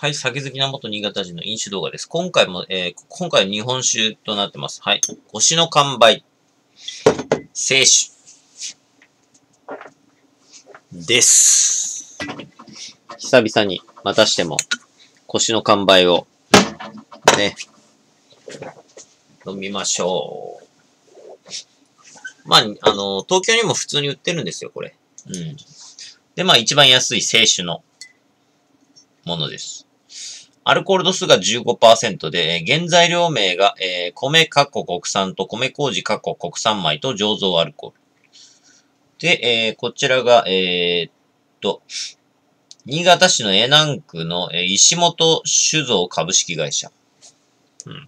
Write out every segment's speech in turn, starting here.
はい、酒好きな元新潟人の飲酒動画です。今回も、えー、今回日本酒となってます。はい。腰の完売。清酒。です。久々に、またしても、腰の完売を、ね、飲みましょう。まあ、あの、東京にも普通に売ってるんですよ、これ。うん。で、まあ、一番安い清酒のものです。アルコール度数が15%で、原材料名が、えー、米カッコ国産と米麹カッコ国産米と醸造アルコール。で、えー、こちらが、えー、っと、新潟市の江南区の、えー、石本酒造株式会社。うん。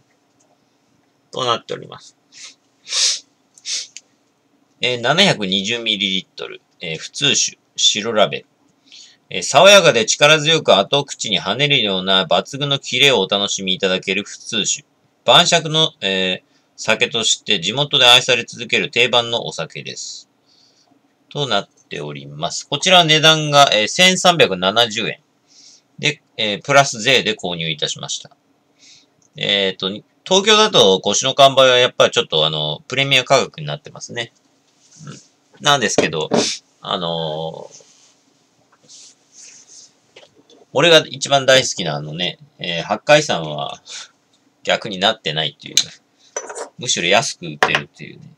となっております。えー、720ml、えー、普通酒、白ラベル。え爽やかで力強く後口に跳ねるような抜群のキレをお楽しみいただける普通酒。晩酌の、えー、酒として地元で愛され続ける定番のお酒です。となっております。こちらは値段が、えー、1370円。で、えー、プラス税で購入いたしました。えっ、と、東京だと腰の完売はやっぱりちょっとあの、プレミア価格になってますね。うん。なんですけど、あのー俺が一番大好きなあのね、えー、八海山は逆になってないっていう、むしろ安く売ってるっていうね、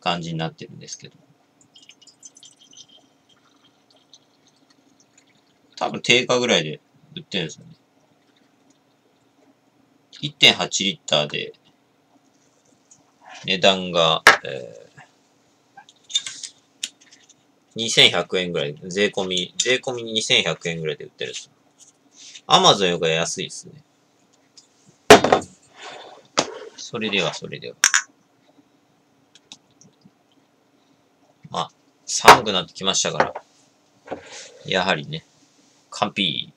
感じになってるんですけど。多分定価ぐらいで売ってるんですよね。1.8リッターで、値段が、えー2100円ぐらい、税込み、税込み2100円ぐらいで売ってるっす。アマゾンより安いっすね。それでは、それでは。まあ、寒くなってきましたから。やはりね、カンピ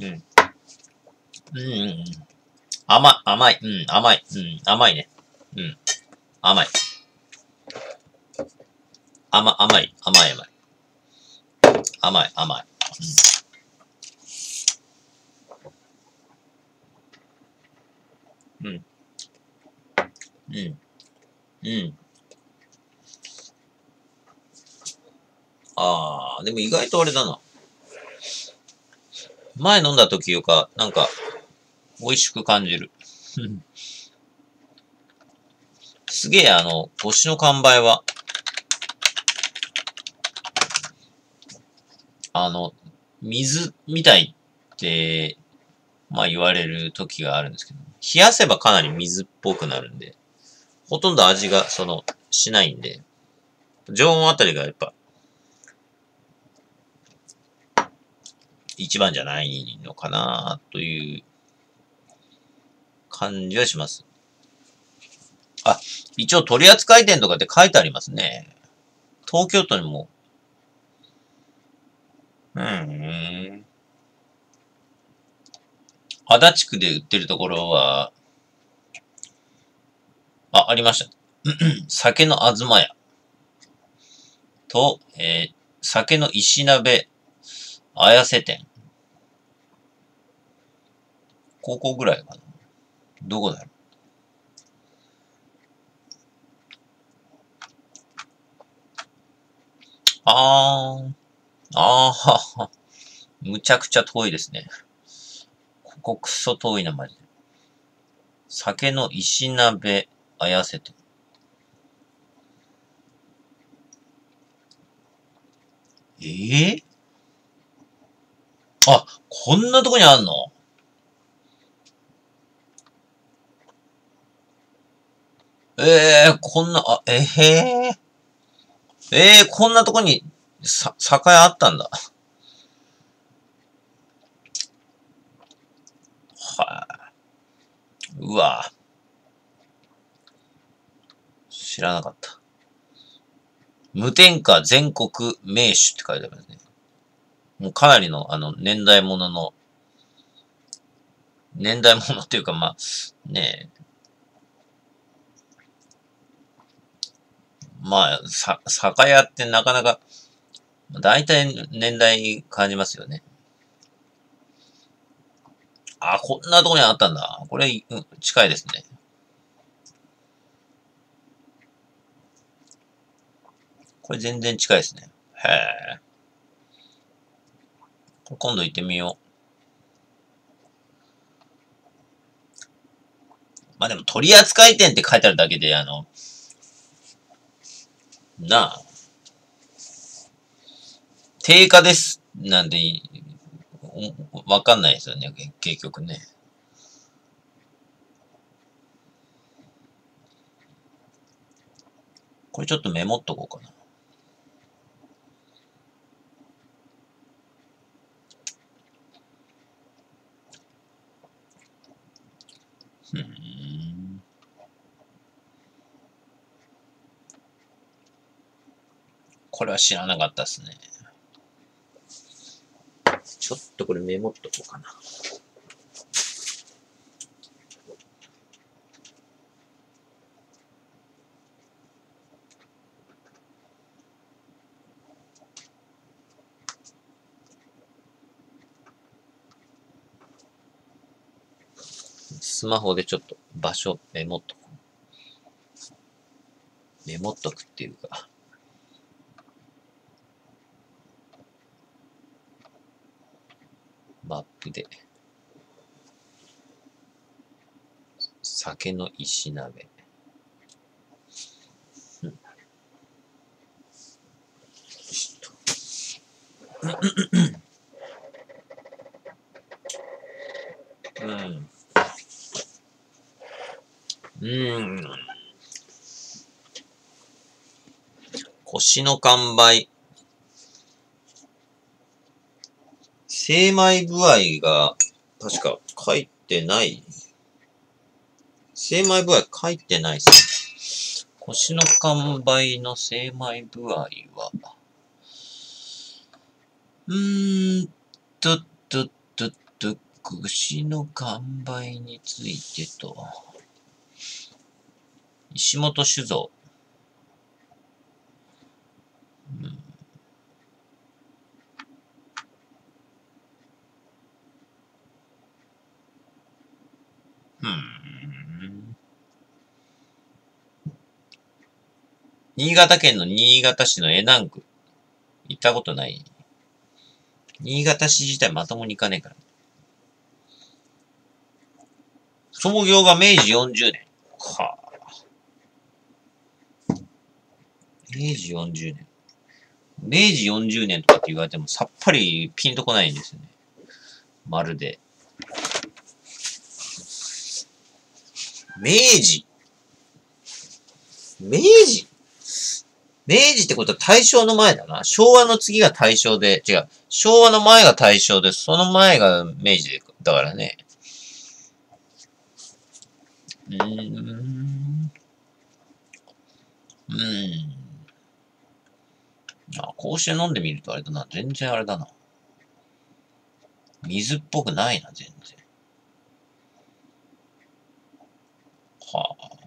ー。うん。うん、うん。甘い、甘い、うん、甘い、うん、甘いね。うん、甘い。甘、甘い、甘い甘い。甘い、甘い。うん。うん。うん。ああ、でも意外とあれだな。前飲んだ時よか、なんか、美味しく感じる。すげえ、あの、腰の完売は、あの、水みたいって、まあ言われる時があるんですけど、冷やせばかなり水っぽくなるんで、ほとんど味が、その、しないんで、常温あたりがやっぱ、一番じゃないのかなという感じはします。あ、一応取扱店とかって書いてありますね。東京都にもうん。足立区で売ってるところは、あ、ありました。酒のあずま屋。と、えー、酒の石鍋、綾瀬店。ここぐらいかな。どこだろう。あー。ああ、むちゃくちゃ遠いですね。ここくそ遠いな、マジで。酒の石鍋あやせて。ええー、あ、こんなとこにあんの？ええー、こんな、あ、ええー、ええー、こんなとこにさ、酒屋あったんだ。はあ、うわ知らなかった。無添加全国名手って書いてあるね。もうかなりの、あの、年代物の、年代物っていうか、まあ、ねえ、まあ、さ、酒屋ってなかなか、大体年代に感じますよね。あ、こんなとこにあったんだ。これ、うん、近いですね。これ全然近いですね。へえ。今度行ってみよう。まあでも取扱店って書いてあるだけで、あの、なあ。定価です。なんで、わかんないですよね、結局ね。これちょっとメモっとこうかな。うん。これは知らなかったですね。っとこれメモっとこうかな。スマホでちょっと場所メモっとこう。メモっとくっていうか。マップで。酒の石鍋。うん。うん。うん。腰の完売。精米具合が、確か書いてない。精米具合書いてないっすね。腰の完売の精米具合は、うーんとっ、とっ、とっ、と、腰の完売についてと、石本酒造。うん。うん。新潟県の新潟市の江南区。行ったことない。新潟市自体まともに行かねえから。創業が明治40年。はあ。明治40年。明治40年とかって言われてもさっぱりピンとこないんですよね。まるで。明治。明治明治ってことは大正の前だな。昭和の次が大正で、違う。昭和の前が大正で、その前が明治で、だからね。うーん。うーん。あ、こうして飲んでみるとあれだな。全然あれだな。水っぽくないな、全然。はあ。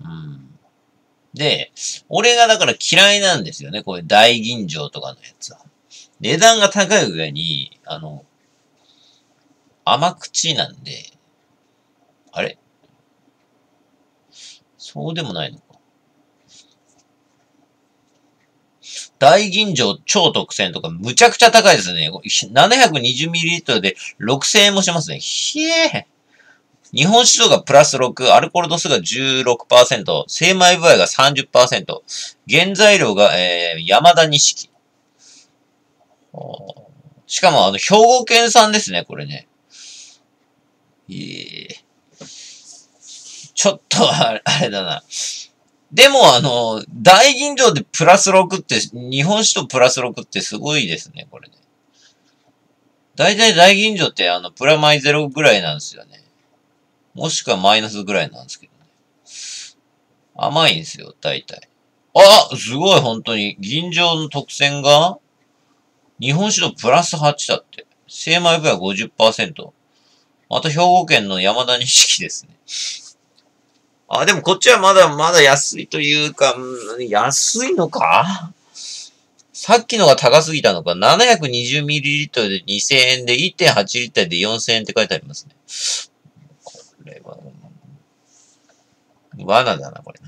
うん。で、俺がだから嫌いなんですよね。こういう大吟醸とかのやつは。値段が高い上に、あの、甘口なんで、あれ？そうでもないのか。大吟醸超特選とかむちゃくちゃ高いですね。720ml で6000円もしますね。ひえ日本酒度がプラス6、アルコール度数が16%、精米部合が30%、原材料が、えー、山田錦。しかも、あの、兵庫県産ですね、これね。ええちょっとあれだな。でもあの、大吟醸でプラス6って、日本酒とプラス6ってすごいですね、これね。大体大吟醸ってあの、プラマイゼロぐらいなんですよね。もしくはマイナスぐらいなんですけどね。甘いんですよ、大体。あすごい、本当に。吟醸の特選が、日本酒のプラス8だって。精米部は50%。また兵庫県の山田錦ですね。あ、でもこっちはまだまだ安いというか、安いのか？さっきのが高すぎたのか。720ml で2000円で1.8リッターで4000円って書いてありますね。これ、罠だな、これ。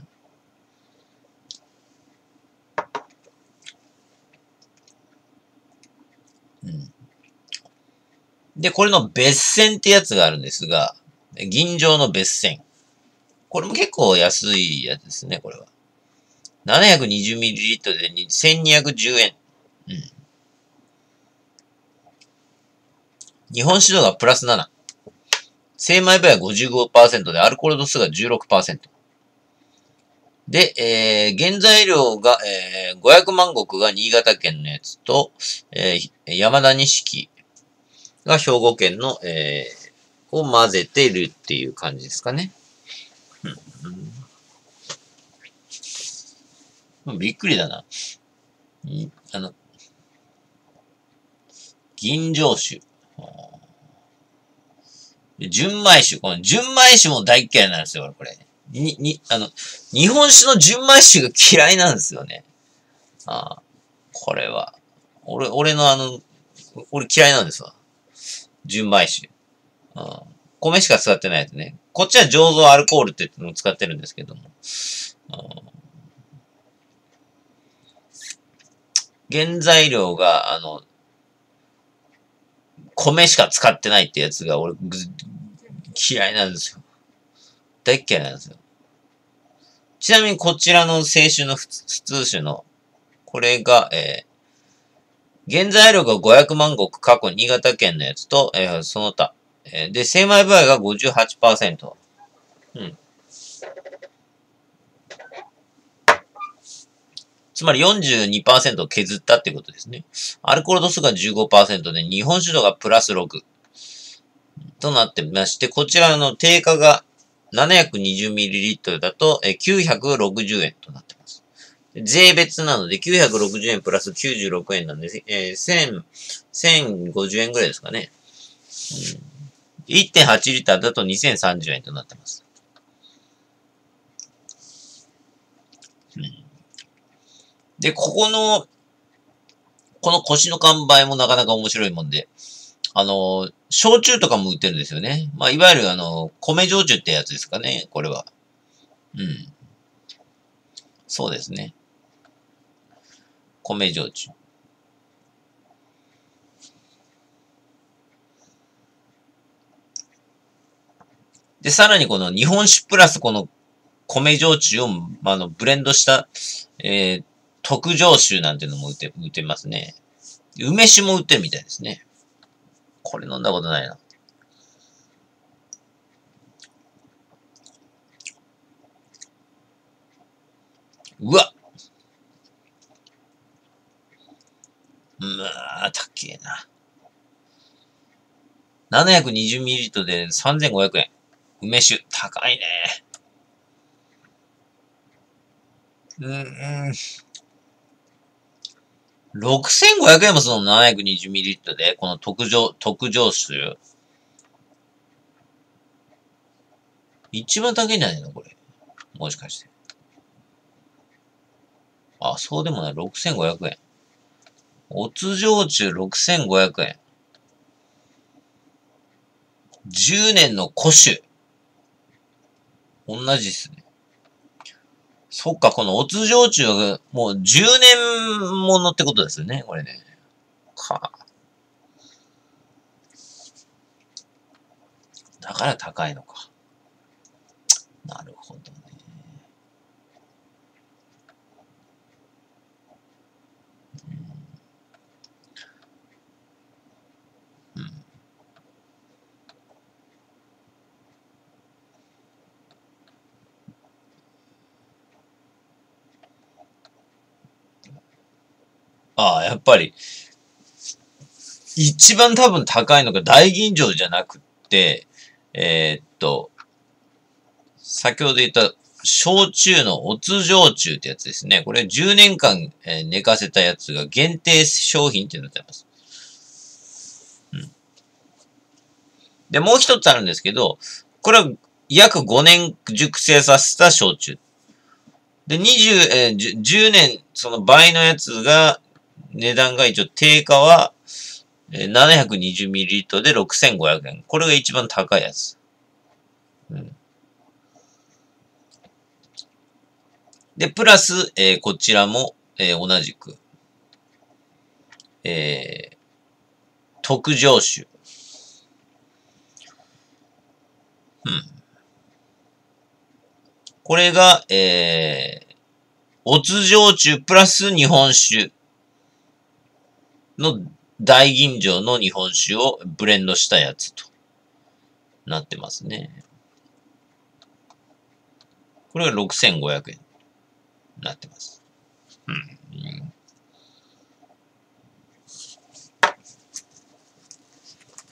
で、これの別線ってやつがあるん。ですが、銀状の別線。これも結構安いやつですね、これは。720ml で1210円。うん。日本酒度がプラス7。精米部は55%で、アルコール度数が16%。で、えー、原材料が、えー、500万石が新潟県のやつと、えー、山田錦が兵庫県の、えー、を混ぜてるっていう感じですかね。うん、びっくりだな。あの、銀城酒。純米酒。この純米酒も大嫌いなんですよ、これ。に、に、あの、日本酒の純米酒が嫌いなんですよね。ああ、これは。俺、俺のあの、俺嫌いなんですわ。純米酒。ああ米しか使ってないやつね。こっちは醸造アルコールって言ってのを使ってるんですけども。原材料が、あの、米しか使ってないってやつが俺、嫌いなんですよ。大嫌いなんですよ。ちなみにこちらの青春の普通種の、これが、えー、原材料が500万石過去新潟県のやつと、えー、その他。えー、で、精米部合が58%。うん。つまり42%削ったってことですね。アルコール度数が15%で、日本酒度がプラス6。となってまして、こちらの定価が 720ml だと960円となってます。税別なので960円プラス96円なんで、えー、1000、1050円ぐらいですかね。うん、1.8リターだと2030円となってます。で、ここの、この腰の完売もなかなか面白いもんで、あの、焼酎とかも売ってるんですよね。まあ、いわゆるあの、米焼酎ってやつですかね、これは。うん。そうですね。米焼酎。で、さらにこの日本酒プラスこの米焼酎を、まあ、の、ブレンドした、えー、特上酒なんていうのも売って、売ってますね。梅酒も売ってるみたいですね。これ飲んだことないな。うわうわー、高えな。720ml で3500円。梅酒、高いね。うん、うん。6500円もその？720ml で、この特上、特上酒。一番高いんじゃないの？これ。もしかして。あ、そうでもない。6500円。おつ焼酎6500円。10年の古酒。同じっすね。そっか、このおつ焼酎がもう10年ものってことですよね、これね。か。だから高いのか。なるほどね。ああ、やっぱり、一番多分高いのが大吟醸じゃなくって、えー、っと、先ほど言った焼酎のおつ焼酎ってやつですね。これ10年間、え寝かせたやつが限定商品ってなってます。うん。で、もう一つあるんですけど、これは約5年熟成させた焼酎。で、20、えー、10年、その倍のやつが、値段が一応定価は、720ml で6500円。これが一番高いやつ。うん。で、プラス、えー、こちらも、えー、同じく、えー、特上酒。うん。これが、えー、おつ焼酎プラス日本酒の大吟醸の日本酒をブレンドしたやつとなってますね。これが6500円になってます。うん。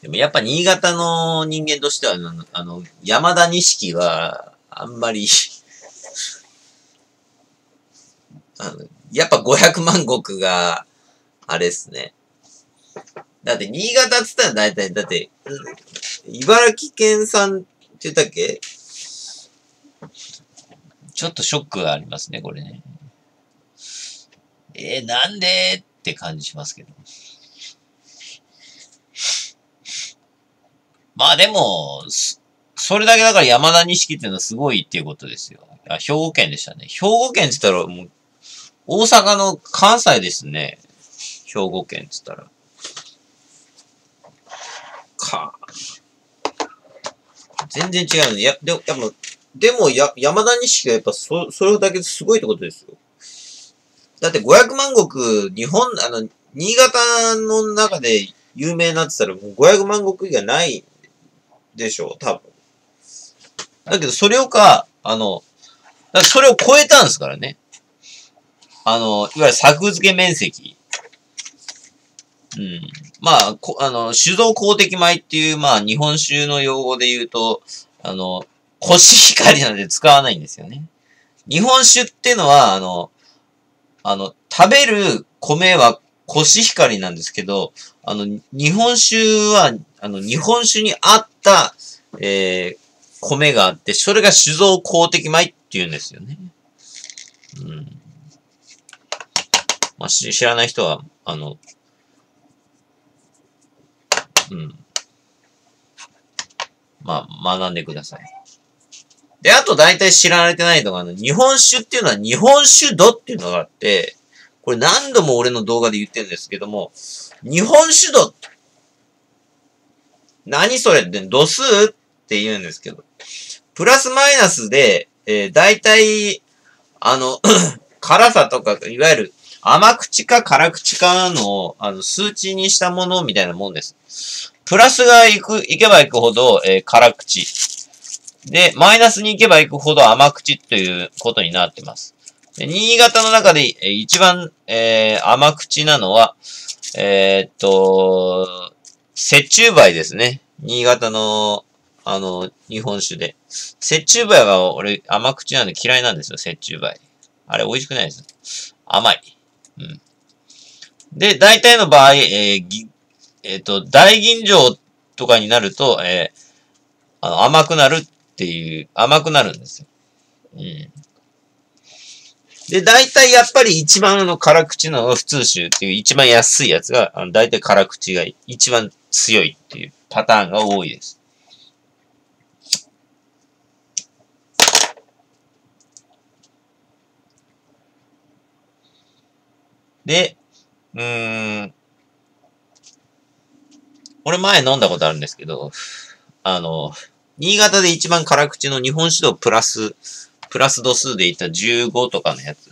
でもやっぱ新潟の人間としては、あの、山田錦は、あんまり あの、やっぱ500万石が、あれっすね。だって、新潟っつったら大体、だって、茨城県産って言ったっけ？ちょっとショックがありますね、これね。えー、なんでって感じしますけど。まあでも、それだけだから山田錦っていうのはすごいっていうことですよ。あ、兵庫県でしたね。兵庫県って言ったらもう、大阪の関西ですね。兵庫県って言ったら。か。全然違うね。や、でも、やっぱ、でも、や、山田錦がやっぱそ、それだけすごいってことですよ。だって500万石、日本、あの、新潟の中で有名になってたらもう500万石以外ないでしょう、多分。だけど、それをか、あの、それを超えたんですからね。あの、いわゆる作付け面積。うん。まあ、こあの、酒造公的米っていう、まあ、日本酒の用語で言うと、あの、コシヒカリなんで使わないんですよね。日本酒ってのは、あの、あの、食べる米はコシヒカリなんですけど、あの、日本酒は、あの、日本酒に合った、えー、米があって、それが酒造公的米って言うんですよね。うん。まあ、知らない人は、あの、まあ、学んでください。で、あと大体知られてないのが、あの、日本酒っていうのは日本酒度っていうのがあって、これ何度も俺の動画で言ってるんですけども、日本酒度何それって度数って言うんですけど、プラスマイナスで、えー、大体、あの 辛さとか、いわゆる甘口か辛口かの、あの、数値にしたものみたいなもんです。プラスがいく、いけばいくほど、えー、辛口。で、マイナスに行けば行くほど甘口ということになってます。で新潟の中で、え一番、えー、甘口なのは、えー、っと、雪中梅ですね。新潟の、あの、日本酒で。雪中梅は俺甘口なんで嫌いなんですよ、雪中梅。あれ美味しくないです。甘い。うん。で、大体の場合、えー、ぎ、えっ、ー、と、大吟醸とかになると、えー、あの、甘くなるっていう、甘くなるんですよ。うん。で、大体やっぱり一番の辛口の普通酒っていう一番安いやつが、あの大体辛口が一番強いっていうパターンが多いです。で、うーん、俺前飲んだことあるんですけど、あの、新潟で一番辛口の日本酒度プラスプラス度数でいった15とかのやつ。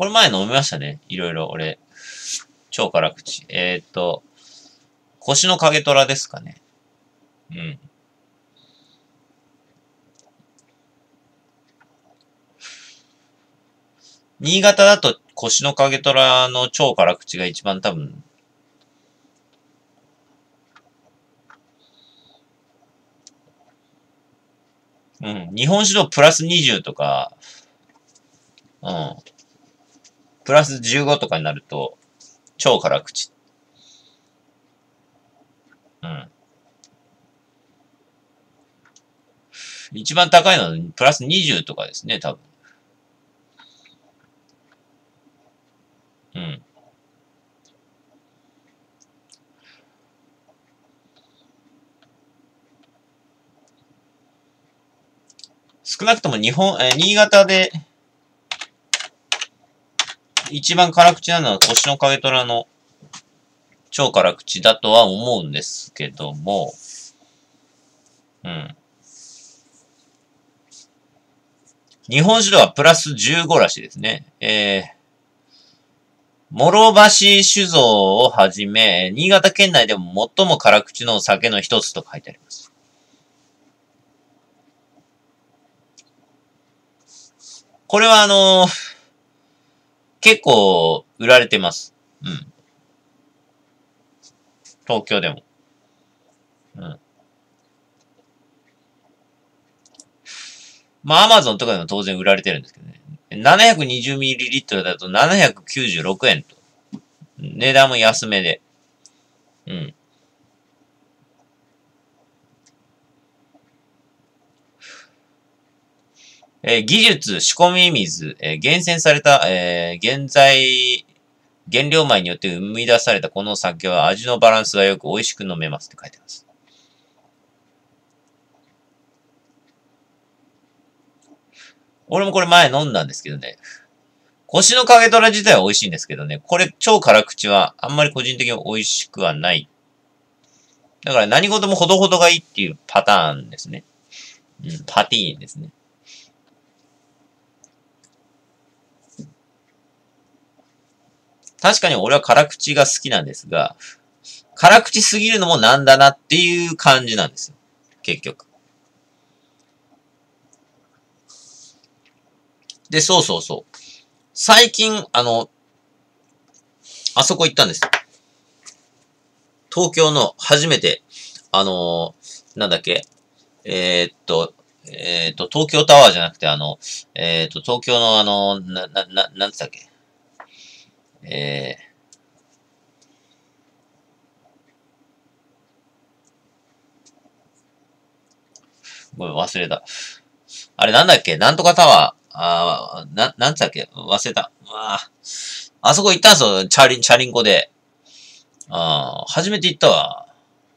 これ前飲みましたね。いろいろ、俺。超辛口。えー、っと、腰の影虎ですかね。うん。新潟だと腰の影虎の超辛口が一番多分、うん、日本酒のプラス20とか、うん。プラス15とかになると、超辛口。うん。一番高いのはプラス20とかですね、多分。うん。少なくとも日本、えー、新潟で、一番辛口なのは腰の影虎の超辛口だとは思うんですけども、うん。日本酒ではプラス15らしいですね。えー、諸橋酒造をはじめ、新潟県内でも最も辛口の酒の一つと書いてあります。これはあのー、結構売られてます。うん。東京でも。うん。まあ、アマゾンとかでも当然売られてるんですけどね。720ml だと796円と。値段も安めで。うん。えー、技術、仕込み水、えー、厳選された、えー、現在、原料米によって生み出されたこの酒は味のバランスが良く美味しく飲めますって書いてます。俺もこれ前飲んだんですけどね。腰の影虎自体は美味しいんですけどね。これ超辛口はあんまり個人的に美味しくはない。だから何事もほどほどがいいっていうパターンですね。うん、パティーンですね。確かに俺は辛口が好きなんですが、辛口すぎるのもなんだなっていう感じなんですよ。結局。で、そうそうそう。最近、あの、あそこ行ったんです。東京の初めて、あのなんだっけ、えー、っと、えー、っと、東京タワーじゃなくて、あの、え、っと、東京のあの、な、な、な、なんつったっけ、えー、ごめん、忘れた。あれなんだっけ？なんとかタワー。ああな、なんつったっけ？忘れた。ああそこ行ったんすよ。チャリン、チャリンコで。ああ、初めて行ったわ。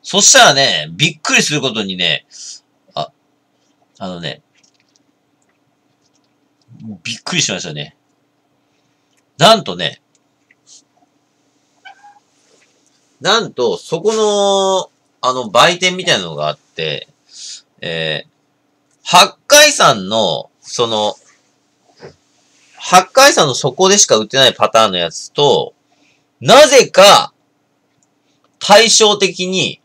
そしたらね、びっくりすることにね、あ、あのね、びっくりしましたね。なんとね、なんと、そこの、あの、売店みたいなのがあって、えー、八海山の、その、八海山の底でしか売ってないパターンのやつと、なぜか、対照的に、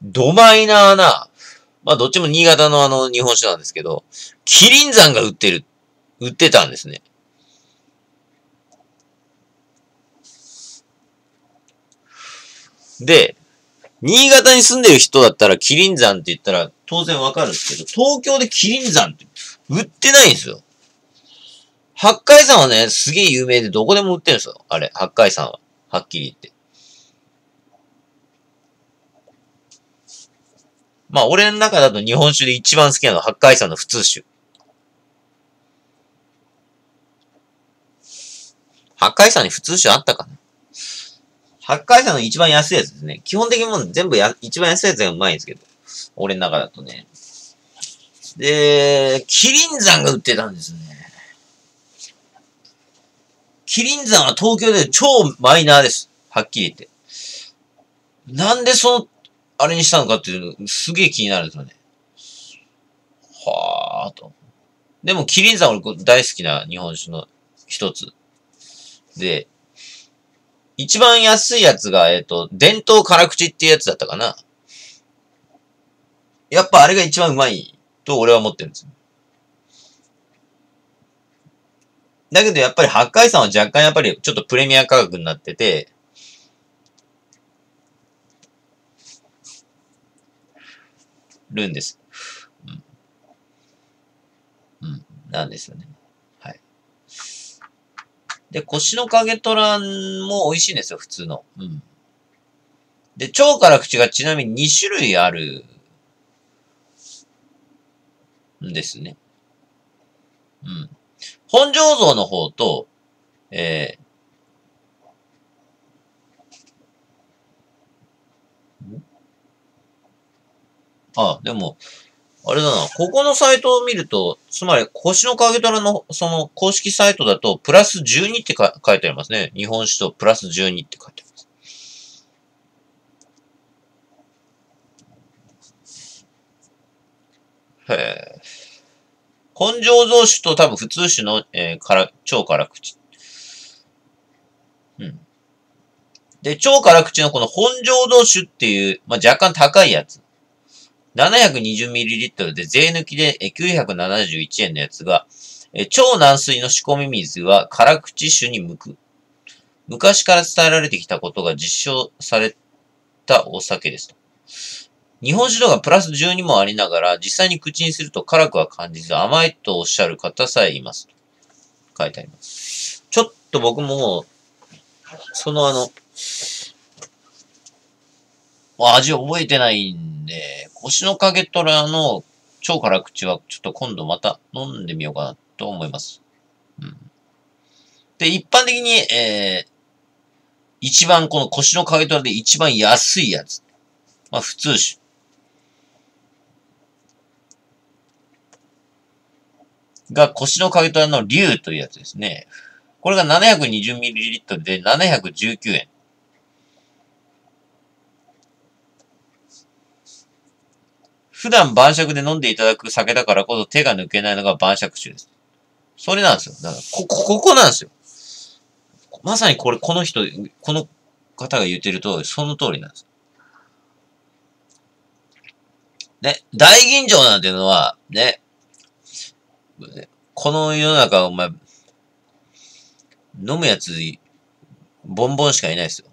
ドマイナーな、まあどっちも新潟のあの日本酒なんですけど、キリン山が売ってる、売ってたんですね。で、新潟に住んでる人だったら、キリン山って言ったら当然わかるんですけど、東京でキリン山って売ってないんですよ。八海山はね、すげえ有名でどこでも売ってるんですよ。あれ、八海山は。はっきり言って。まあ、俺の中だと日本酒で一番好きなのは八海山の普通酒。八海山に普通酒あったかな？八海山の一番安いやつですね。基本的にもう全部や、一番安いやつがうまいんですけど。俺の中だとね。で、キリン山が売ってたんですね。キリン山は東京で超マイナーです。はっきり言って。なんでその、あれにしたのかっていうの、すげえ気になるんですよね。はぁと。でも、キリン山俺大好きな日本酒の一つ。で、一番安いやつが、えっ、ー、と、伝統辛口っていうやつだったかな。やっぱあれが一番うまいと俺は思ってるんですよ。だけどやっぱり八海山は若干やっぱりちょっとプレミア価格になってて、るんです。うん。うん。なんですよね。で、腰の影虎も美味しいんですよ、普通の。うん。で、腸から口がちなみに2種類あるんですね。うん。本醸造の方と、えー、あ、でも、あれだな、ここのサイトを見ると、つまり、星の影虎の、その、公式サイトだと、プラス12ってか書いてありますね。日本酒とプラス12って書いてあります。へえ。本醸造酒と多分普通酒の、えー、から、超辛口。うん。で、超辛口のこの本醸造酒っていう、まあ、若干高いやつ。720ml で税抜きで971円のやつが、超軟水の仕込み水は辛口酒に向く。昔から伝えられてきたことが実証されたお酒ですと。日本酒度がプラス12もありながら、実際に口にすると辛くは感じず甘いとおっしゃる方さえいます。書いてあります。ちょっと僕も、そのあの、味覚えてないんで、腰の影虎の超辛口はちょっと今度また飲んでみようかなと思います。うん。で、一般的に、えー、一番この腰の影虎で一番安いやつ。まあ普通酒。が腰の影虎の竜というやつですね。これが 720ml で719円。普段晩酌で飲んでいただく酒だからこそ手が抜けないのが晩酌酒です。それなんですよ。だから、こ、こ、こなんですよ。まさにこれ、この人、この方が言ってると、その通りなんです。ね、大吟醸なんていうのは、ね、この世の中、お前、飲むやつ、ボンボンしかいないですよ。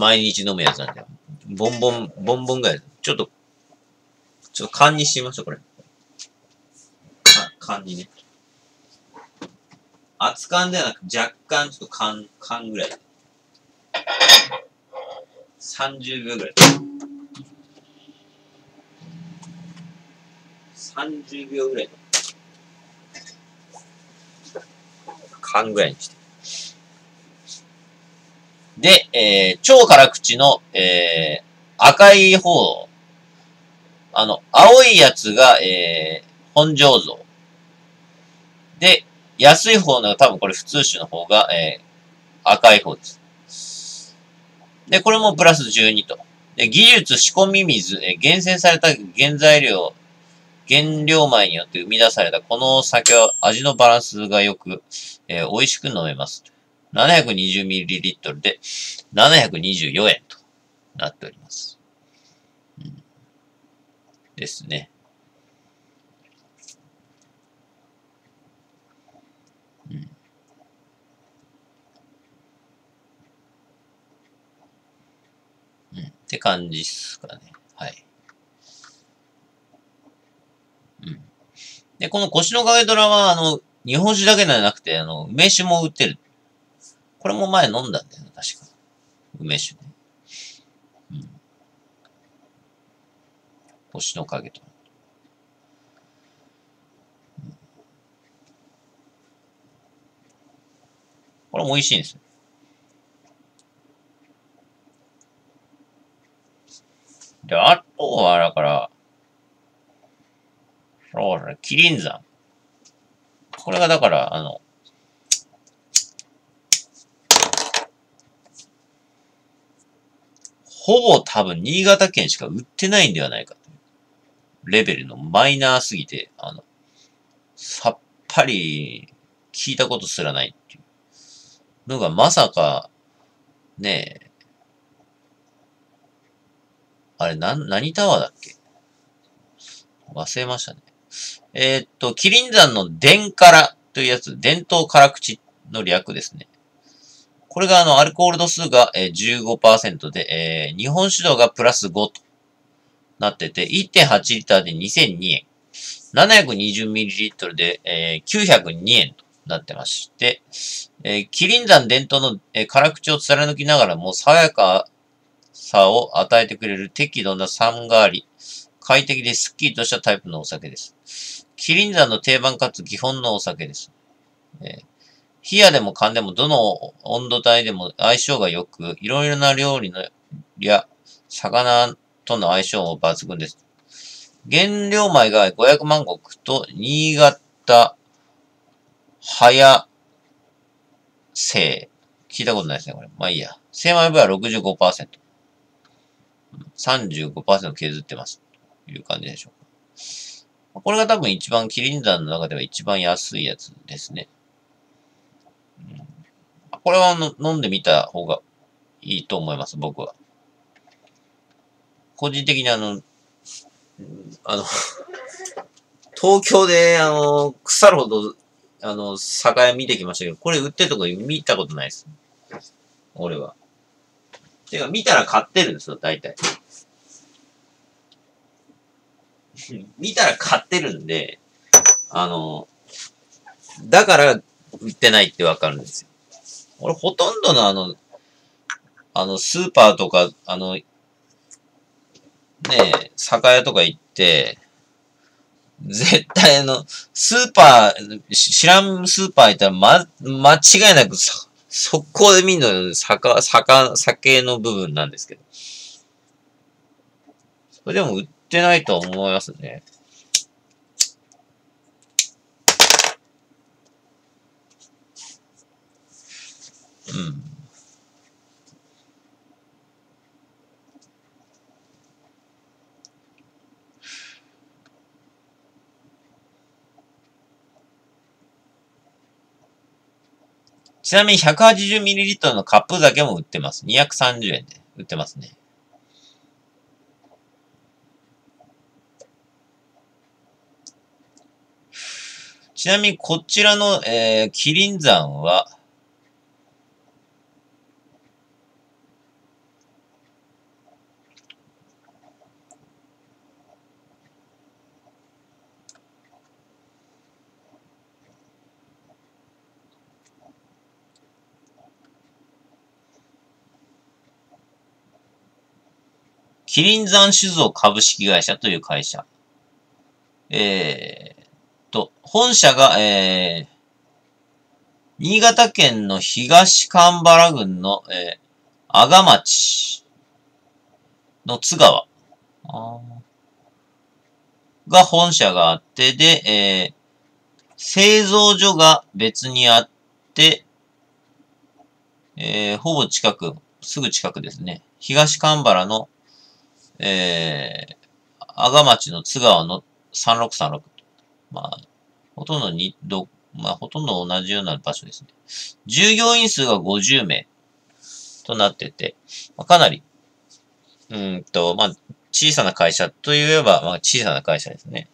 毎日飲むやつなんだよ。ボンボン、ボンボンぐらい。ちょっと、ちょっと缶にしましょう、これ。か、缶にね。熱缶ではなく、若干ちょっと缶、缶ぐらい。30秒ぐらい。30秒ぐらいの缶ぐらいにして。で、えー、超辛口の、えー、赤い方、あの、青いやつが、えー、本醸造。で、安い方の多分これ普通種の方が、えー、赤い方です。で、これもプラス12と。で、技術仕込み水、えー、厳選された原材料、原料米によって生み出されたこの酒は味のバランスが良く、えー、美味しく飲めます。720ml で724円となっております。うん、ですね。うん。うん。って感じっすかね。はい。うんで、この腰の影虎は、あの、日本酒だけではなくて、あの、梅酒も売ってる。これも前飲んだんだよね、確か。梅酒ね。うん。星の影と。これも美味しいんですよ。で、あとは、だから、そうですね、キリン山。これがだから、あの、ほぼ多分新潟県しか売ってないんではないかというレベルのマイナーすぎて、あの、さっぱり聞いたことすらないっていうのがまさか、ねえ、あれ、な、何タワーだっけ？忘れましたね。えー、っと、キリン山の伝辛というやつ、伝統辛口の略ですね。これがあの、アルコール度数が15%で、えー、日本酒度がプラス5となってて、1.8リッターで2002円。720ml で、えー、902円となってまして、えー、キリン山伝統の、えー、辛口を貫きながらも爽やかさを与えてくれる適度な酸があり、快適でスッキリとしたタイプのお酒です。キリン山の定番かつ基本のお酒です。えー、冷やでも缶でもどの温度帯でも相性が良く、いろいろな料理のや魚との相性も抜群です。原料米が500万石と、新潟、早、生。聞いたことないですね、これ。まあいいや。精米部は65%。35%削ってます。という感じでしょうか。これが多分一番、キリン山の中では一番安いやつですね。うん、これは飲んでみた方がいいと思います、僕は。個人的にあの、あの、東京で、あの、腐るほど、あの、酒屋見てきましたけど、これ売ってるとこ見たことないです。俺は。てか、見たら買ってるんですよ、大体。見たら買ってるんで、あの、だから売ってないってわかるんですよ。俺ほとんどのあの、あの、スーパーとか、あの、ねえ、酒屋とか行って、絶対あの、スーパー、知らんスーパー行ったら、ま、間違いなく速攻で見るのよ、酒、酒、酒の部分なんですけど。それでも売ってないと思いますね。うん。ちなみに 180ml のカップ酒も売ってます。230円で売ってますね。ちなみにこちらの、えー、キリン山は、キリン山酒造株式会社という会社。えー、と、本社が、えー、新潟県の東蒲原郡の、えー、阿賀町の津川が本社があって、で、えー、製造所が別にあって、えー、ほぼ近く、すぐ近くですね。東蒲原のえー、阿賀町の津川の3636。まあ、ほとんどに、ど、まあ、ほとんど同じような場所ですね。従業員数が50名となってて、まあ、かなり、うんと、まあ、小さな会社といえば、まあ、小さな会社ですね。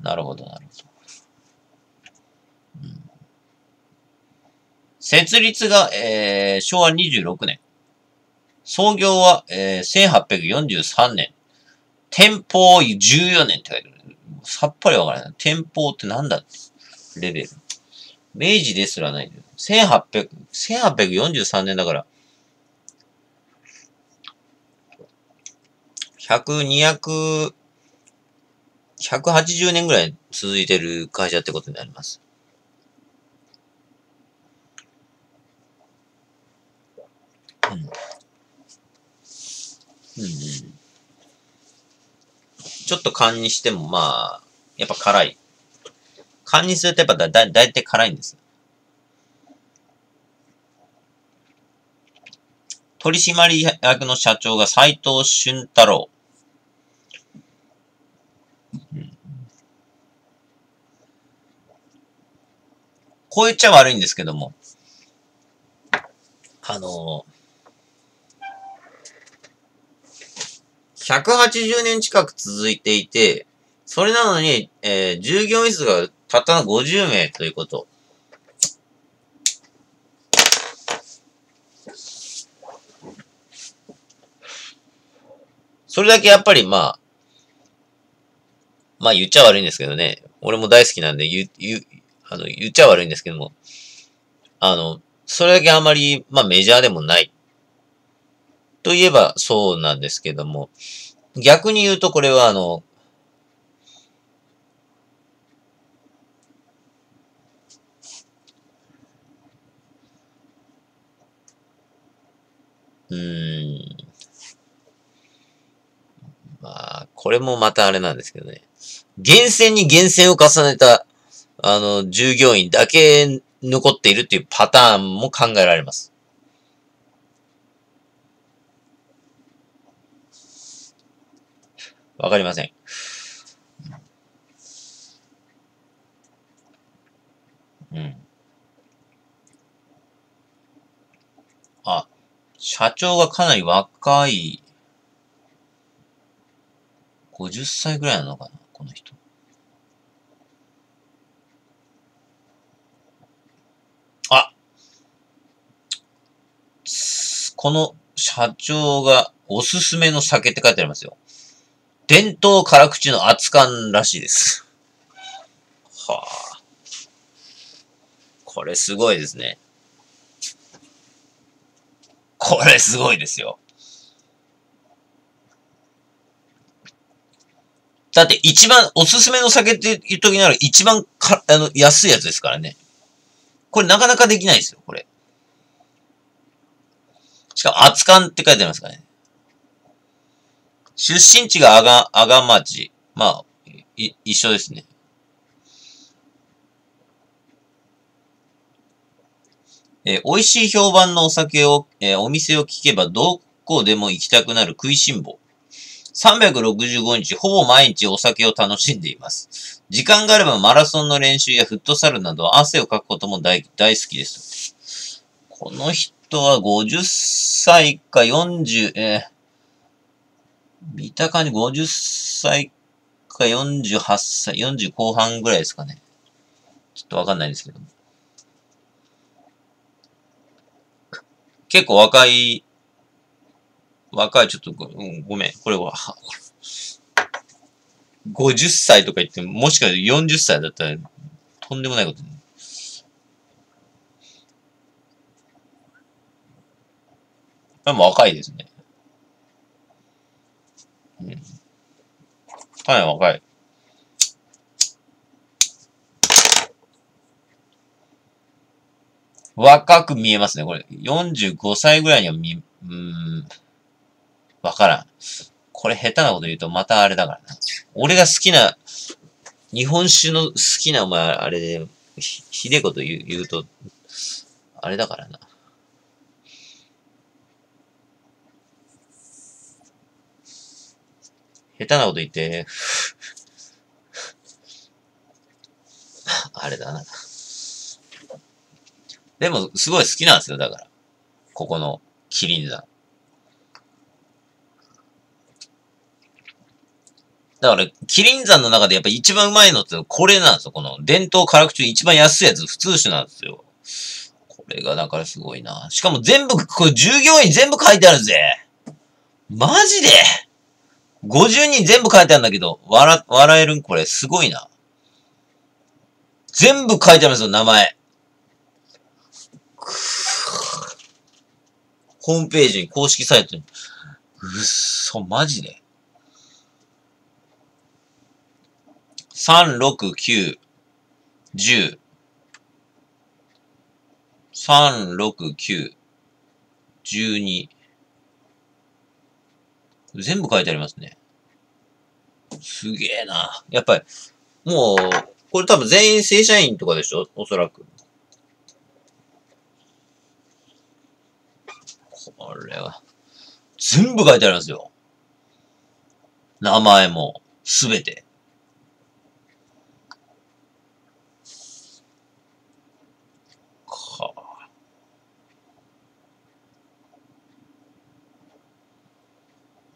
なるほど、なるほど。設立が、えー、昭和26年。創業は、えー、1843年。天保14年って書いてある。さっぱりわからない。天保ってなんだレベル。明治ですらない。1800、1843年だから、100、200、180年ぐらい続いてる会社ってことになります。うん。うんうん。ちょっと勘にしても、まあ、やっぱ辛い。勘にするとやっぱだ、だ、だいたい辛いんです。取締役の社長が斎藤俊太郎。こう言っちゃ悪いんですけども、あの180年近く続いていて、それなのに、えー、従業員数がたったの50名ということ。それだけやっぱりまあ、まあ言っちゃ悪いんですけどね。俺も大好きなんで言、言、あの、言っちゃ悪いんですけども。あの、それだけあまり、まあメジャーでもないといえばそうなんですけども、逆に言うとこれはあの、うーん。まあ、これもまたあれなんですけどね。厳選に厳選を重ねた、あの、従業員だけ残っているっていうパターンも考えられます。わかりません。うん。あ、社長がかなり若い、50歳ぐらいなのかな、この人。あこの社長がおすすめの酒って書いてありますよ。伝統辛口の熱燗らしいです。はあ。これすごいですね。これすごいですよ。だって一番おすすめの酒って言っときなら一番か、あの、安いやつですからね。これなかなかできないですよ、これ。しかも、熱燗って書いてありますからね。出身地が阿賀、阿賀町。まあ、い、一緒ですね。えー、美味しい評判のお酒を、えー、お店を聞けばどこでも行きたくなる食いしん坊。365日、ほぼ毎日お酒を楽しんでいます。時間があればマラソンの練習やフットサルなど汗をかくことも大大好きです。この人は50歳か40、えー、見た感じ50歳か48歳、40後半ぐらいですかね。ちょっとわかんないですけど。結構若い、若い、ちょっとご,、うん、ごめん。これは、50歳とか言っても、もしかして40歳だったら、とんでもないこと。ねでも若いですね。うん。かなり若い。若く見えますね、これ。45歳ぐらいには見、うーん、わからん。これ下手なこと言うとまたあれだからな。俺が好きな、日本酒の好きなお前、あれで、ひ、ひでこと言う言うと、あれだからな。下手なこと言って、あれだな。でも、すごい好きなんですよ、だから。ここの、キリン山。だから、キリン山の中でやっぱ一番うまいのってこれなんですよ。この伝統辛口一番安いやつ、普通酒なんですよ。これがだからすごいな。しかも全部、これ従業員全部書いてあるぜ。マジで ?50 人全部書いてあるんだけど、笑、笑えるん？これすごいな。全部書いてありますよ、名前。ホームページに、公式サイトに。うっそ、マジで ?3、6、9、10。3、6、9、12。全部書いてありますね。すげえな。やっぱり、もう、これ多分全員正社員とかでしょ？おそらく。これは。全部書いてありますよ。名前も、すべて。はあ。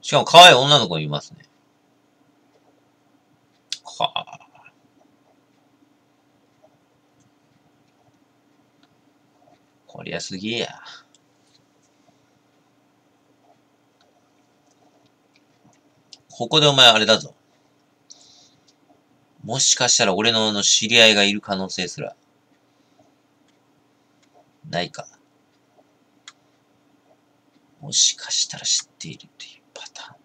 しかも可愛い女の子いますね。はあ。こりゃすげえや。ここでお前あれだぞ。もしかしたら俺のの知り合いがいる可能性すら、ないか。もしかしたら知っているっていうパターン。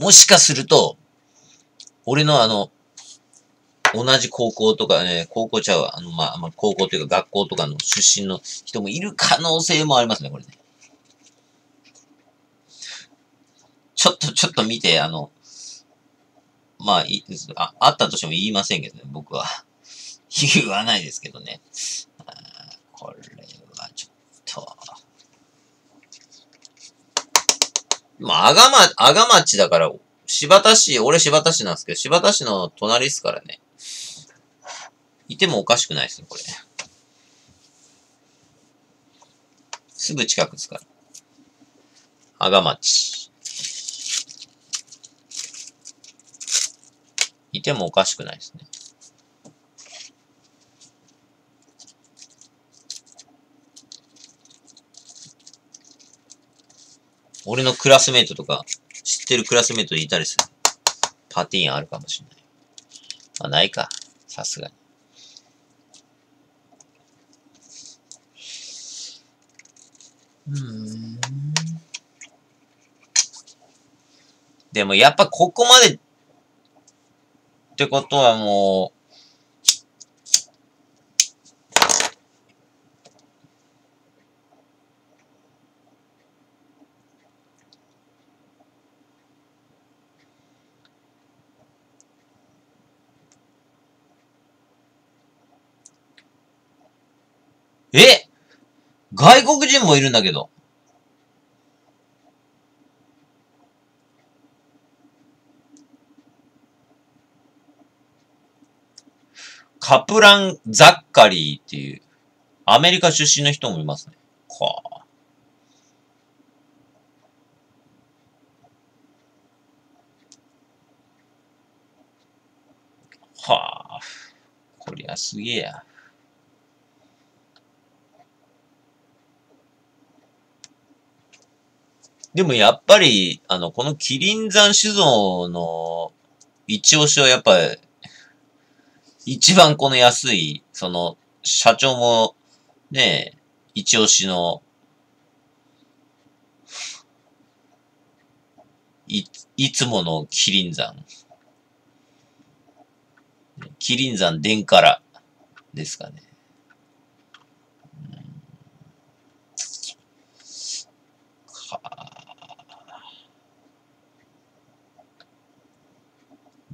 もしかすると、俺のあの、同じ高校とかね、高校ちゃうわ。あの、まあ、まあ、高校というか学校とかの出身の人もいる可能性もありますね、これね。ちょっと、ちょっと見て、あの、まあ、いあ、あったとしても言いませんけどね、僕は。言わないですけどね。あこれはちょっと。まあ、あがま、あがまちだから、柴田市、俺柴田市なんですけど、柴田市の隣ですからね。いてもおかしくないですね、これ。すぐ近くですから。阿賀町。いてもおかしくないですね。俺のクラスメイトとか、知ってるクラスメイトいたりする。パティーンあるかもしれない。まあ、ないか。さすがに。うん。でもやっぱここまでってことはもう、え？外国人もいるんだけど。カプラン・ザッカリーっていう、アメリカ出身の人もいますね。はあ。はあ。こりゃすげえや。でもやっぱり、あの、この麒麟山酒造の一押しはやっぱり、一番この安い、その、社長も、ね、一押しの、い、いつもの麒麟山。麒麟山殿からですかね。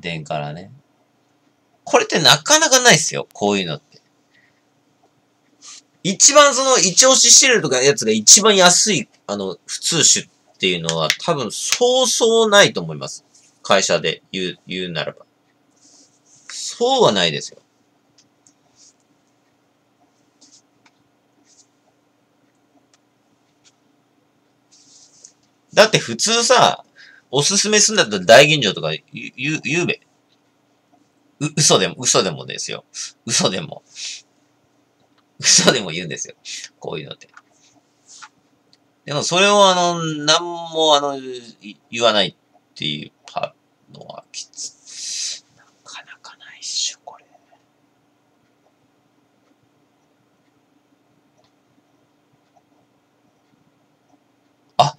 点からね。これってなかなかないっすよ。こういうのって。一番その、一押ししてるとかやつが一番安い、あの、普通種っていうのは多分そうそうないと思います。会社で言う、言うならば。そうはないですよ。だって普通さ、おすすめすんだったら大吟醸とか言う、言うべ。う、嘘でも、嘘でもですよ。嘘でも。嘘でも言うんですよ。こういうのって。でもそれをあの、なんもあの、言わないっていうパのはきつ。なかなかないっしょ、これ。あ、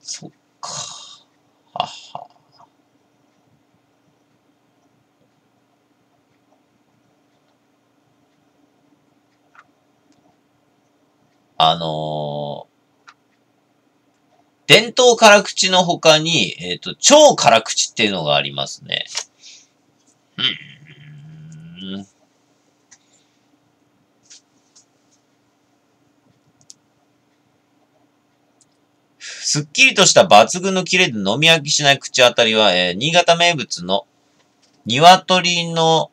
そっか。はは。あのー、伝統辛口の他に、えっ、ー、と、超辛口っていうのがありますね。うん。すっきりとした抜群のキレで飲み飽きしない口当たりは、えー、新潟名物の鶏の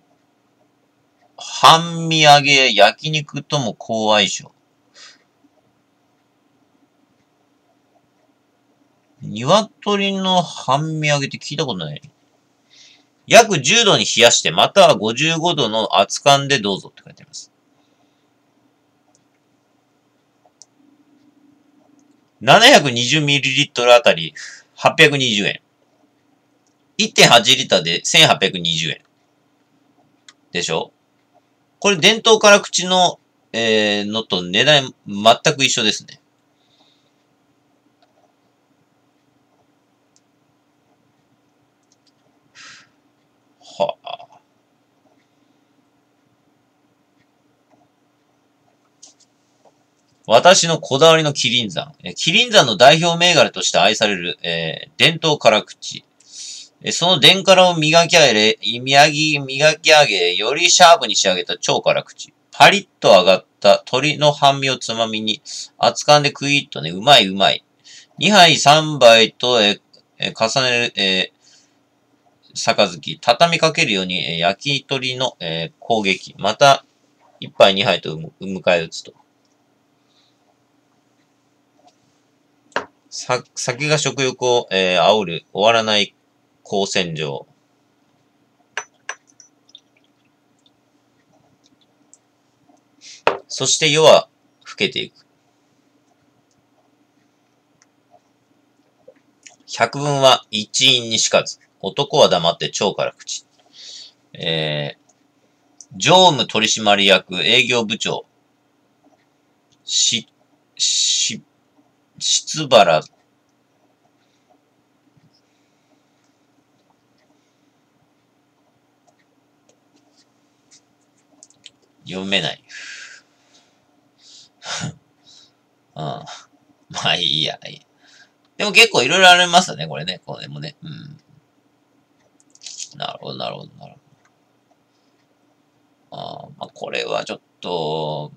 半身揚げ焼肉とも好相性。鶏の半身揚げって聞いたことない。約10度に冷やして、または55度の熱燗でどうぞって書いてあります。720ml あたり820円。1.8リッターで1820円。でしょ？これ伝統から口の、えー、のと値段全く一緒ですね。はあ。私のこだわりのキリン山。キリン山の代表銘柄として愛される、えー、伝統辛口。その電辛を磨き上げ、磨き、磨き上げ、よりシャープに仕上げた超辛口。パリッと上がった鶏の半身をつまみに、厚かんでクイッとね、うまいうまい。2杯3杯と、えー、重ねる、えー、杯、畳みかけるように、え、焼き鳥の、えー、攻撃。また、1杯2杯と迎え撃つと。さ、酒が食欲を、えー、煽る、終わらない光線上。そして夜は更けていく。百聞は一因にしかず。男は黙って蝶から口。えー、常務取締役営業部長。し、し、し原読めない。うん。まあいいや、いい。でも結構いろいろありますよね、これね。これもね。うん。なるほど、なるほど、なるほど。ああ、まあこれはちょっと、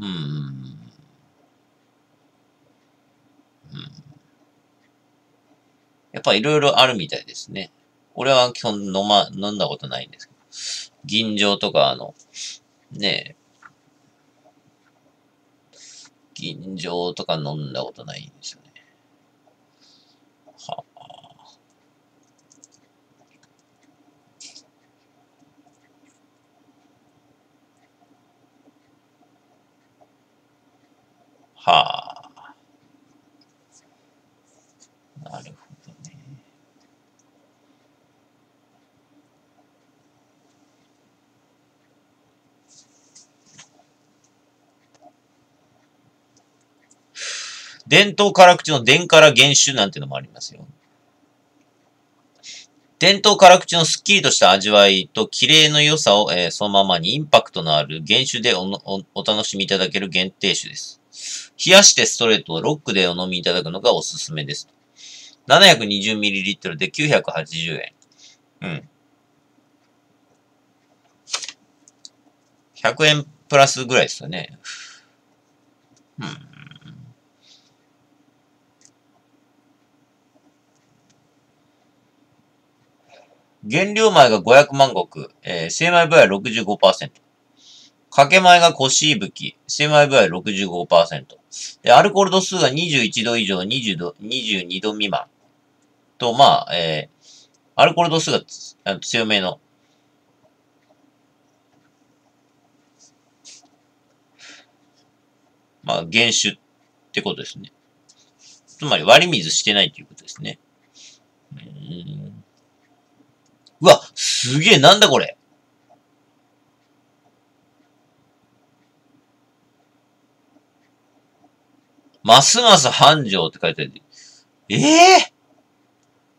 うん。うん。やっぱいろいろあるみたいですね。俺は基本飲ま、飲んだことないんですけど。銀醸とか、あの、ねえ、銀醸とか飲んだことないんですよね。はあ。はあ。なるほど。伝統辛口の伝辛原種なんてのもありますよ。伝統辛口のスッキリとした味わいと綺麗の良さを、えー、そのままにインパクトのある原種でおおお楽しみいただける限定種です。冷やしてストレートをロックでお飲みいただくのがおすすめです。720ml で980円。うん。100円プラスぐらいですよね。うん。原料米が500万石、えー、精米部合65%。かけ米が腰吹き、精米部合65%。で、アルコール度数が21度以上、20度、22度未満。と、まあ、えー、アルコール度数が強めの。まあ、原酒ってことですね。つまり割り水してないということですね。うんうわ、すげえ、なんだこれ。ますます繁盛って書いてある。ええ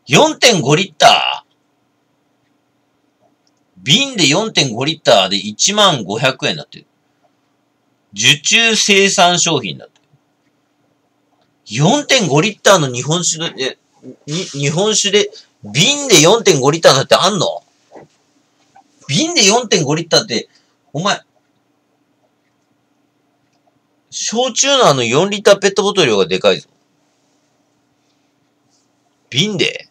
ー、!4.5 リッター？瓶で4.5リッターで1万500円だって。受注生産商品だって。4.5リッターの日本酒で、日本酒で瓶で4.5リッターだってあんの？瓶で4.5リッターって、お前、焼酎のあの4リッターペットボトル量がでかいぞ。瓶で？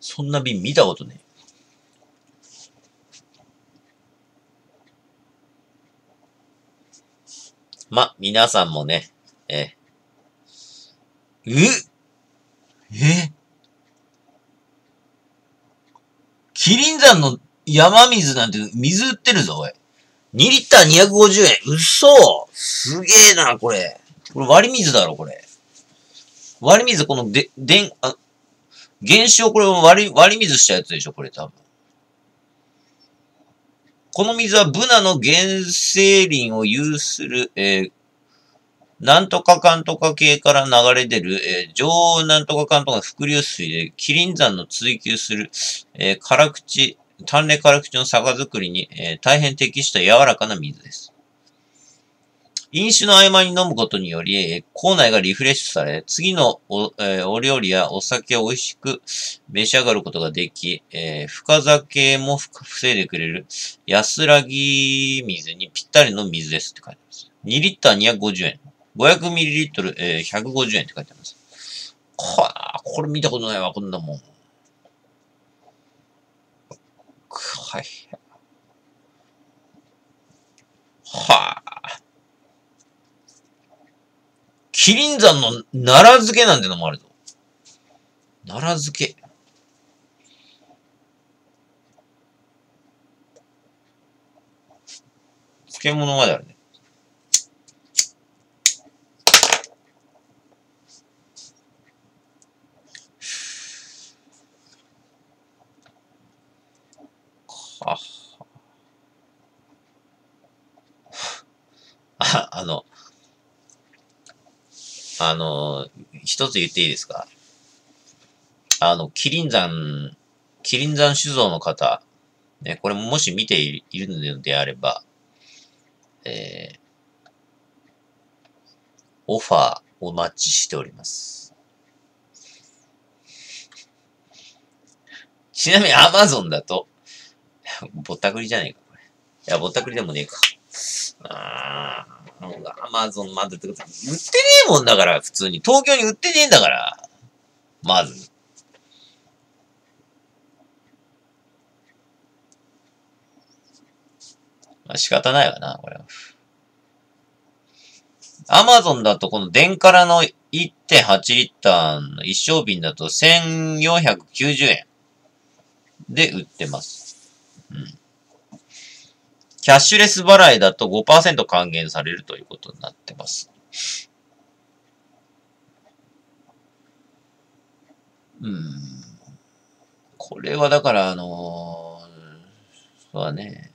そんな瓶見たことねえ。ま、皆さんもね、え、え？え？キリン山の山水なんて水売ってるぞ、おい。2リッター250円。嘘すげえな、これ。これ割り水だろ、これ。割り水、こので、でん、あ、原子をこれ割り、割り水したやつでしょ、これ多分。この水はブナの原生林を有する、えー、なんとかかんとか系から流れ出る、えー、上なんとかかんとか伏流水で、キリン山の追求する、えー、辛口、丹麗辛口の酒造りに、えー、大変適した柔らかな水です。飲酒の合間に飲むことにより、口内がリフレッシュされ、次のお,、えー、お料理やお酒を美味しく召し上がることができ、えー、深酒も防いでくれる安らぎ水にぴったりの水ですって書いてます。2リッター250円。500ミリリットル、えー、150円って書いてます。はあ、これ見たことないわ、こんなもん。はい。はあ。キリン山の奈良漬けなんてのもあるぞ。奈良漬け。漬物まであるね。あ、あの、あの、一つ言っていいですか？あの、キリン山、キリン山酒造の方、ね、これもし見ているのであれば、えー、オファーお待ちしております。ちなみにアマゾンだと、ぼったくりじゃねえか、これ。いや、ぼったくりでもねえか。あー。アマゾンまでってこと、売ってねえもんだから、普通に。東京に売ってねえんだから。まず。まあ仕方ないわな、これは。アマゾンだとこの電からの1.8リッターの一升瓶だと1490円で売ってます。うん。キャッシュレス払いだと5%還元されるということになってます。うん。これはだから、あのー、そうだね。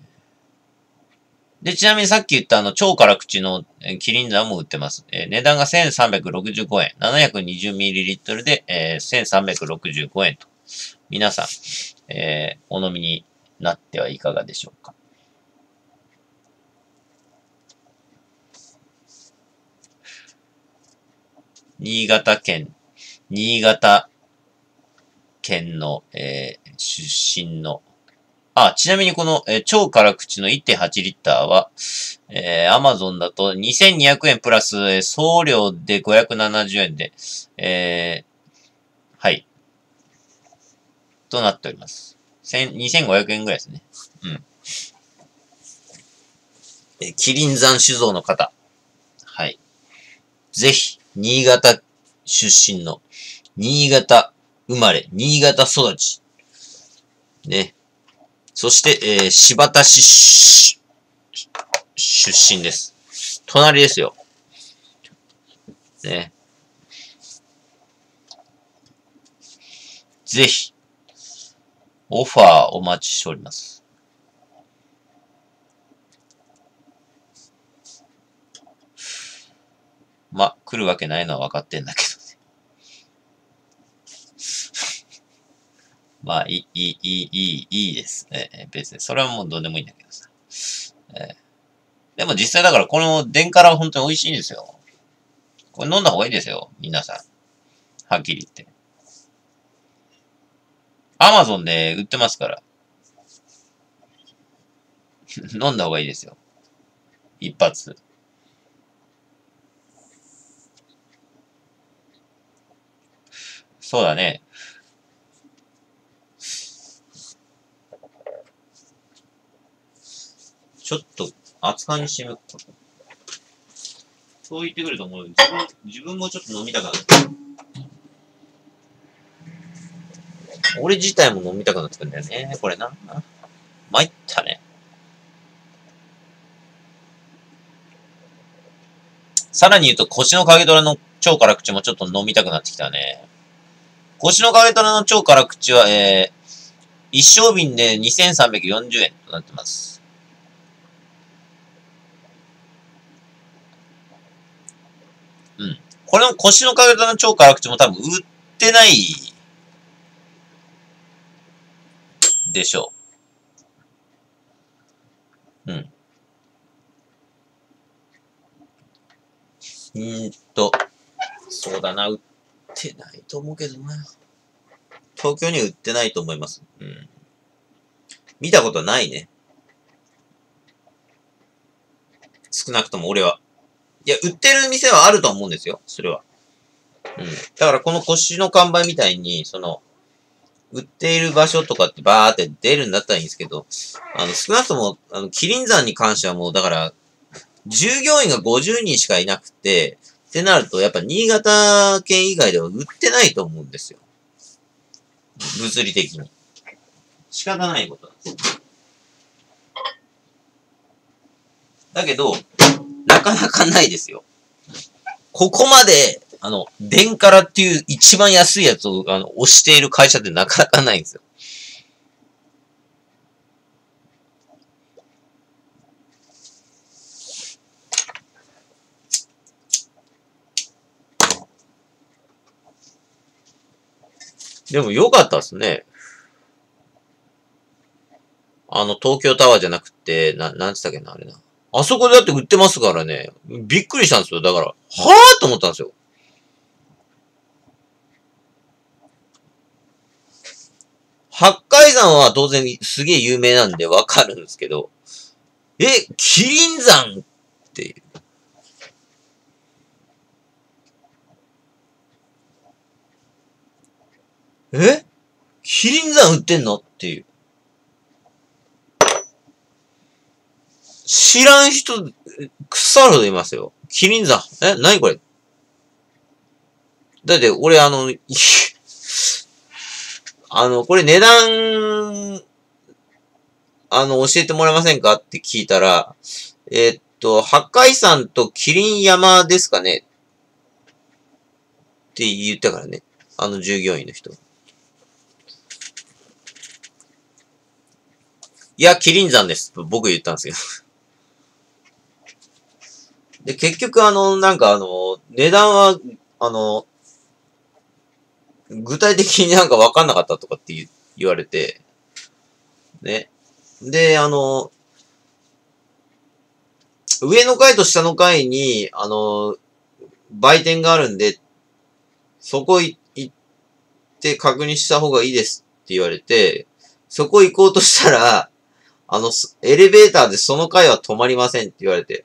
で、ちなみにさっき言ったあの、超辛口のキリンザも売ってます。えー、値段が1365円。720ml で、えー、1365円と。皆さん、えー、お飲みになってはいかがでしょうか。新潟県、新潟県の、えー、出身の、あ、ちなみにこの、えー、超辛口の1.8リッターは、えー、アマゾンだと2200円プラス、えー、送料で570円で、えー、はい。となっております。2500円ぐらいですね。うん。えー、キリン山酒造の方。はい。ぜひ、新潟出身の、新潟生まれ、新潟育ち。ね。そして、えー、柴田市出身です。隣ですよ。ね。ぜひ、オファーお待ちしております。ま、来るわけないのは分かってんだけどね。まあ、いい、いい、いい、いい、ですね。別に。それはもうどうでもいいんだけどさ。え、でも実際だからこの電からは本当に美味しいんですよ。これ飲んだ方がいいですよ。皆さん。はっきり言って。アマゾンで売ってますから。飲んだ方がいいですよ。一発。そうだね。ちょっと熱燗にしてみようか。そう言ってくると思う。自分、自分もちょっと飲みたくなって俺自体も飲みたくなってくんだよね。これな。参ったね。さらに言うと、腰の影虎の超辛口もちょっと飲みたくなってきたね。腰の影虎の超辛口は、えー、一升瓶で2340円となってます。うん。これの腰の影虎の超辛口も多分売ってないでしょう。うん。うんと、そうだな、売っってないと思うけどな。東京に売ってないと思います。うん。見たことないね。少なくとも俺は。いや、売ってる店はあると思うんですよ。それは。うん。だからこの腰の看板みたいに、その、売っている場所とかってバーって出るんだったらいいんですけど、あの、少なくとも、あの、キリン山に関してはもう、だから、従業員が50人しかいなくて、ってなると、やっぱ新潟県以外では売ってないと思うんですよ。物理的に。仕方ないことなんです。だけど、なかなかないですよ。ここまであの、電からっていう一番安いやつを、あの、押している会社ってなかなかないんですよ。でも良かったっすね。あの、東京タワーじゃなくて、な、なんつったっけな、あれな。あそこでだって売ってますからね。びっくりしたんですよ。だから、はぁと思ったんですよ。八海山は当然すげえ有名なんでわかるんですけど、え、キリン山っていう。え？キリン山売ってんの？っていう。知らん人、腐るほどいますよ。キリン山。え？何これ？だって俺あの、あの、これ値段、あの、教えてもらえませんか？って聞いたら、え、っと、八海山とキリン山ですかね？って言ったからね。あの従業員の人。いや、キリン山です。僕言ったんですけど。で、結局あの、なんかあの、値段は、あの、具体的になんかわかんなかったとかって言われて、ね。で、あの、上の階と下の階に、あの、売店があるんで、そこ行って確認した方がいいですって言われて、そこ行こうとしたら、あの、エレベーターでその階は止まりませんって言われて、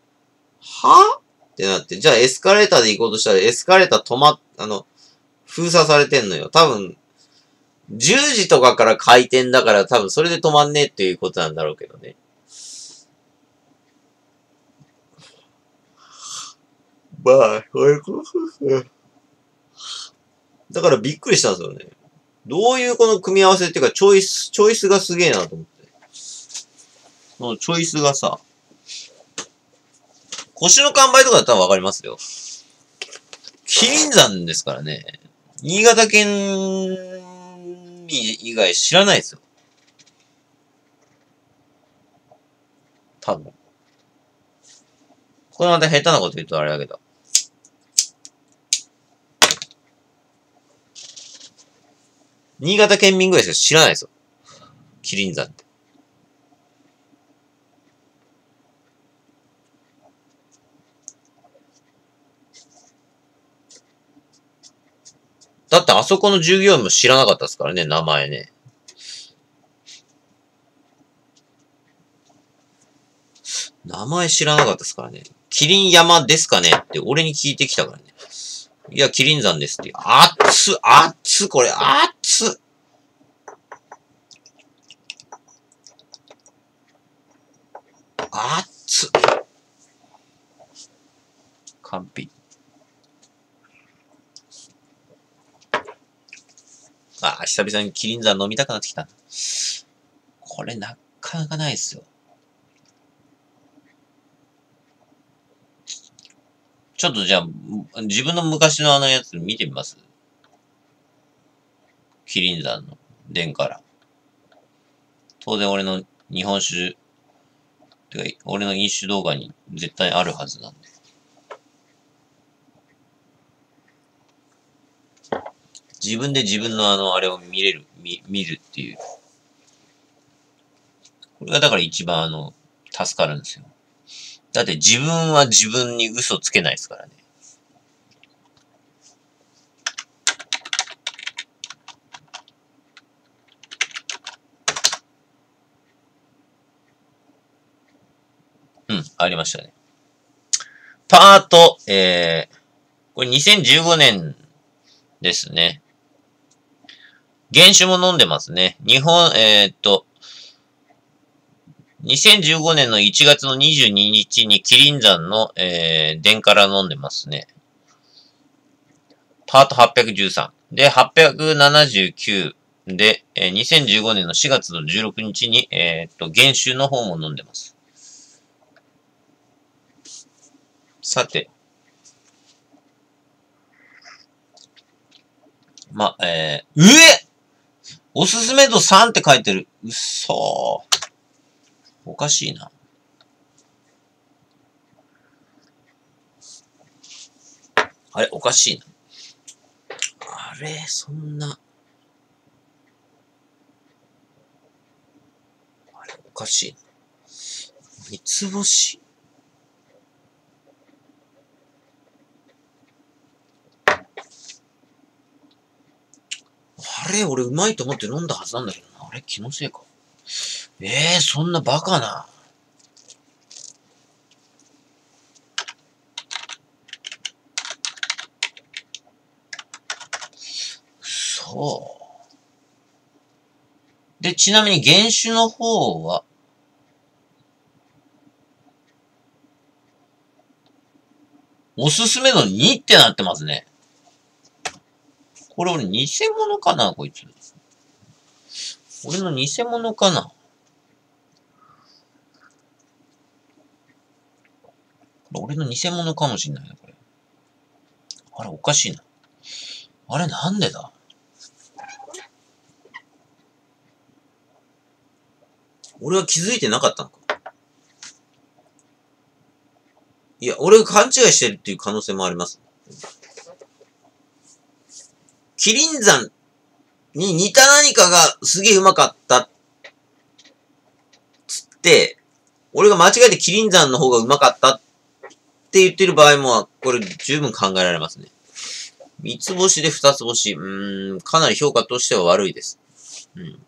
はってなって、じゃあエスカレーターで行こうとしたらエスカレーター止ま、あの、封鎖されてんのよ。多分、10時とかから開店だから多分それで止まんねえっていうことなんだろうけどね。まあ、そういうことだからびっくりしたんですよね。どういうこの組み合わせっていうか、チョイス、チョイスがすげえなと思って。そのチョイスがさ、腰の完売とかだったらわかりますよ。キリン山ですからね。新潟県民以外知らないですよ。多分。これまた下手なこと言うとあれだけど。新潟県民ぐらいしか知らないですよ。キリン山って。だってあそこの従業員も知らなかったですからね、名前ね。名前知らなかったですからね。キリン山ですかね？って俺に聞いてきたからね。いや、キリン山ですって。あっつ、あっつ、これ、あっつ。あっつ。完璧。あ、久々にキリン山飲みたくなってきた。これなかなかないですよ。ちょっとじゃあ、自分の昔のあのやつ見てみます？キリン山の殿から。当然俺の日本酒、てか、俺の飲酒動画に絶対あるはずなんで。自分で自分のあの、あれを見れる、見、見るっていう。これがだから一番あの、助かるんですよ。だって自分は自分に嘘つけないですからね。うん、ありましたね。パート、えー、これ2015年ですね。原酒も飲んでますね。日本、えー、っと、2015年の1月の22日にキリン山の、えー、電から飲んでますね。パート813。で、879で、えー、2015年の4月の16日に、えー、っと、原酒の方も飲んでます。さて。ま、えー、うえおすすめ度3って書いてる。うっそー。おかしいな。あれおかしいな。あれそんな。あれおかしいな。三つ星あれ俺うまいと思って飲んだはずなんだけどな。あれ気のせいか。ええー、そんなバカな。そう。で、ちなみに原種の方は、おすすめの2ってなってますね。これ俺偽物かなこいつ。俺の偽物かな俺の偽物かもしんないな、これ。あれ、おかしいな。あれ、なんでだ？俺は気づいてなかったのか。いや、俺が勘違いしてるっていう可能性もあります。キリン山に似た何かがすげえうまかった。つって、俺が間違えてキリン山の方がうまかったって言ってる場合も、これ十分考えられますね。三つ星で二つ星。うーん、かなり評価としては悪いです。うん。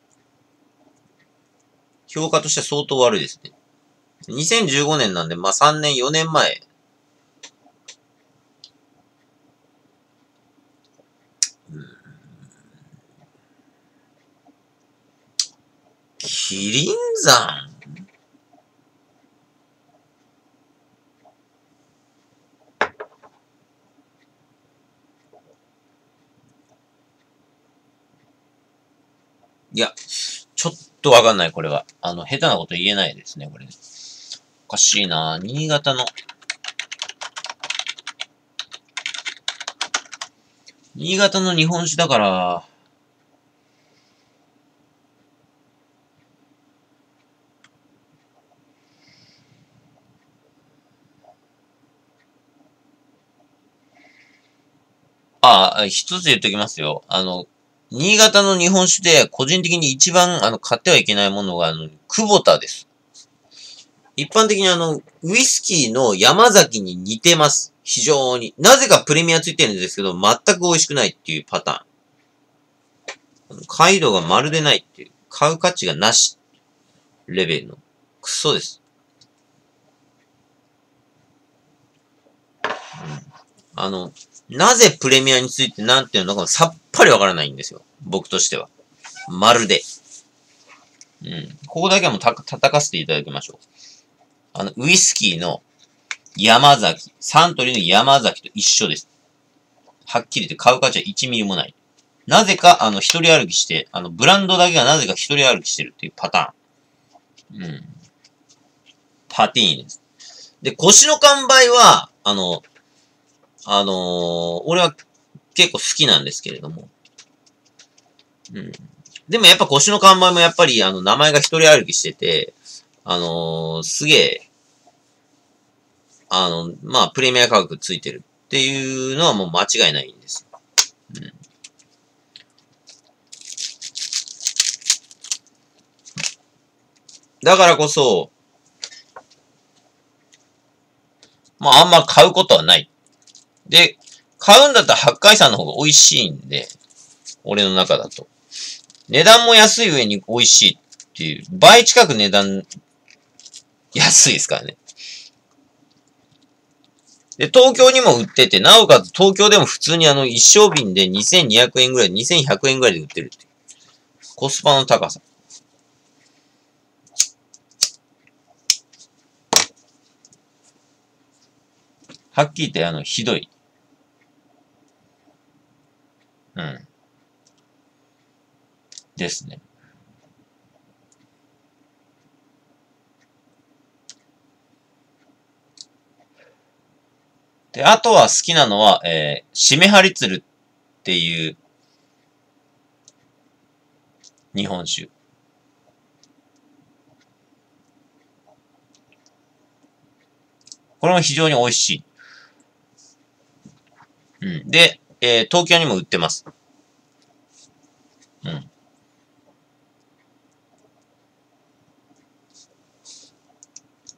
評価としては相当悪いですね。2015年なんで、まあ3年、4年前。キリン山いや、ちょっとわかんない、これは。あの、下手なこと言えないですね、これ。おかしいな新潟の。新潟の日本酒だから、ああ、一つ言っときますよ。あの、新潟の日本酒で個人的に一番あの買ってはいけないものがあの、久保田です。一般的にあの、ウイスキーの山崎に似てます。非常に。なぜかプレミアついてるんですけど、全く美味しくないっていうパターン。回路がまるでないっていう。買う価値がなし。レベルの。クソです。あの、なぜプレミアについて何ていうのかさっぱりわからないんですよ。僕としては。まるで。うん。ここだけはもうた、叩かせていただきましょう。あの、ウイスキーの山崎、サントリーの山崎と一緒です。はっきり言って買う価値は1ミリもない。なぜか、あの、一人歩きして、あの、ブランドだけがなぜか一人歩きしてるっていうパターン。うん。パティーンです。で、腰の完売は、あの、あのー、俺は結構好きなんですけれども。うん。でもやっぱ腰の看板もやっぱりあの名前が一人歩きしてて、あのー、すげえ、あの、まあ、プレミア価格ついてるっていうのはもう間違いないんです。うん。だからこそ、まあ、あんま買うことはない。で、買うんだったら八海山の方が美味しいんで、俺の中だと。値段も安い上に美味しいっていう、倍近く値段安いですからね。で、東京にも売ってて、なおかつ東京でも普通にあの一升瓶で2200円ぐらい、2100円ぐらいで売ってるって。コスパの高さ。はっきり言ってあの、ひどい。うん。ですね。で、あとは好きなのは、えー、しめはりつるっていう日本酒。これも非常に美味しい。うん。で、えー、東京にも売ってます。うん。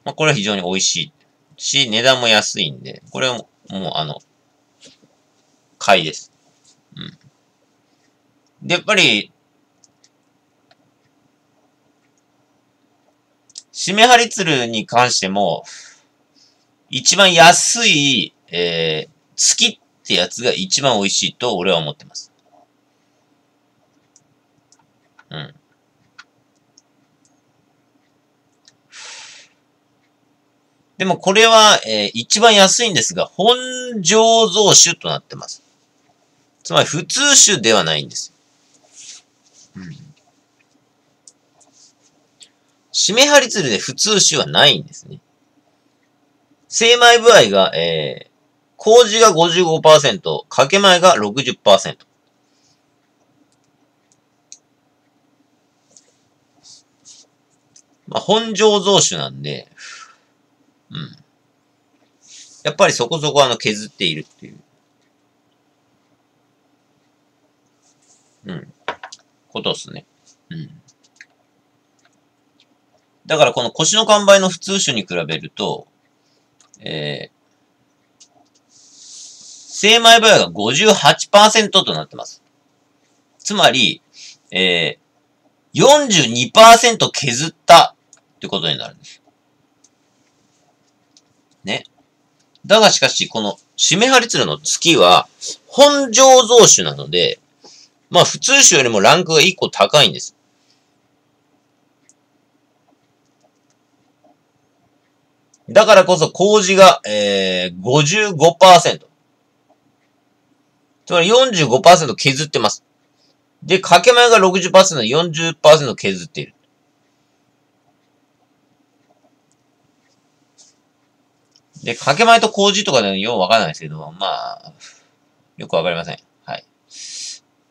まあ、これは非常に美味しいし、値段も安いんで、これはもう、もうあの、買いです。うん。で、やっぱり、締め張り鶴に関しても、一番安い、えー、月ってやつが一番美味しいと俺は思ってます。うん。でもこれは、えー、一番安いんですが、本醸造酒となってます。つまり普通酒ではないんです。締め張り鶴で普通酒はないんですね。精米部合が、えー、麹が55%、かけ米が60%。まあ、本醸造酒なんで、うん。やっぱりそこそこあの削っているっていう。うん。ことっすね。うん。だからこの腰の完売の普通酒に比べると、えー、精米部合が58%となってます。つまり、えー、42%削ったってことになるんです。ね。だがしかし、この、締め張り鶴の月は、本醸造酒なので、まあ普通酒よりもランクが1個高いんです。だからこそ麹が、えー、55%。つまり45%削ってます。で、掛け前が60%、40%削っている。で、掛け前と麹とかでようわからないですけど、まあ、よくわかりません。はい。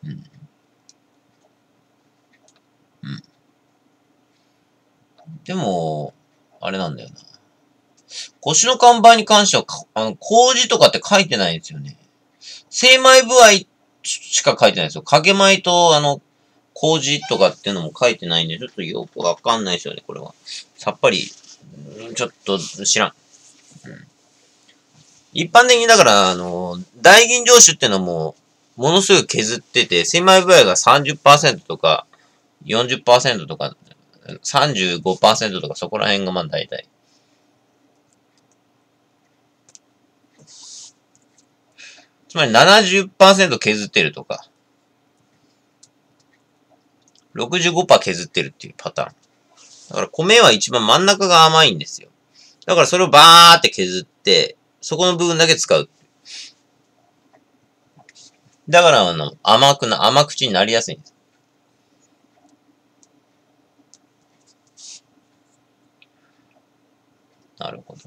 うん。うん。でも、あれなんだよな。腰の看板に関しては、あの、麹とかって書いてないんですよね。精米部合しか書いてないですよ。掛け米と、あの、麹とかっていうのも書いてないんで、ちょっとよくわかんないですよね、これは。さっぱり、ちょっと知らん。うん、一般的にだから、あの、大吟醸酒っていうのも、ものすごい削ってて、精米部合が30%とか、40%とか、35%とかそこら辺がまあ大体。つまり70%削ってるとか、65%削ってるっていうパターン。だから米は一番真ん中が甘いんですよ。だからそれをバーって削って、そこの部分だけ使う。だからあの、甘くな、甘口になりやすいんです。なるほど、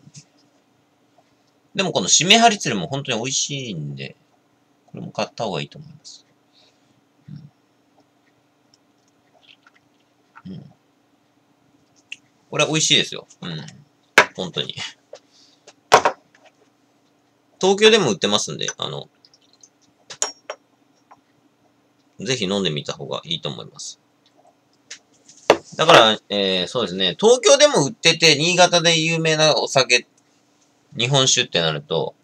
でもこの締め張り釣りも本当に美味しいんで、これも買った方がいいと思います。うん。うん、これは美味しいですよ。うん。本当に。東京でも売ってますんで、あの、ぜひ飲んでみた方がいいと思います。だから、えー、そうですね、東京でも売ってて、新潟で有名なお酒、日本酒ってなると、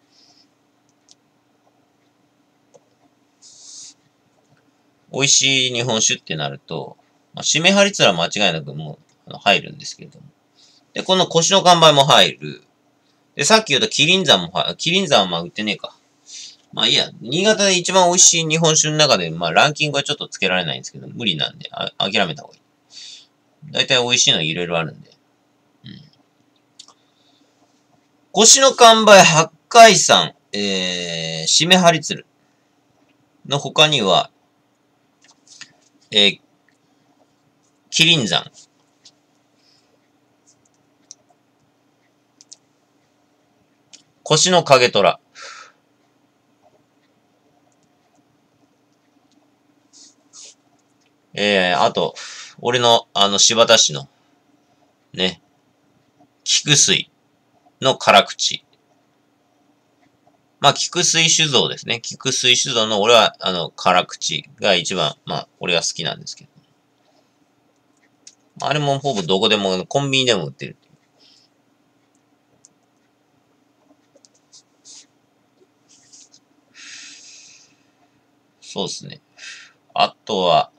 美味しい日本酒ってなると、まあ、締め張りつら間違いなくもう入るんですけれども。で、この腰の看板も入る。で、さっき言ったキリン山も、キリン山はまあ売ってねえか。まあいいや、新潟で一番美味しい日本酒の中で、まあランキングはちょっとつけられないんですけど、無理なんで、あ諦めた方がいい。だいたい美味しいのいろいろあるんで。うん。腰の完売八海山、えー、締め張り鶴。の他には、えー、キリン山、腰の影虎、えー、あと、俺の、あの、柴田市の、ね、菊水。の辛口。まあ、菊水酒造ですね。菊水酒造の俺は、あの、辛口が一番、まあ、俺は好きなんですけど。あれもほぼどこでも、コンビニでも売ってる。そうですね。あとは、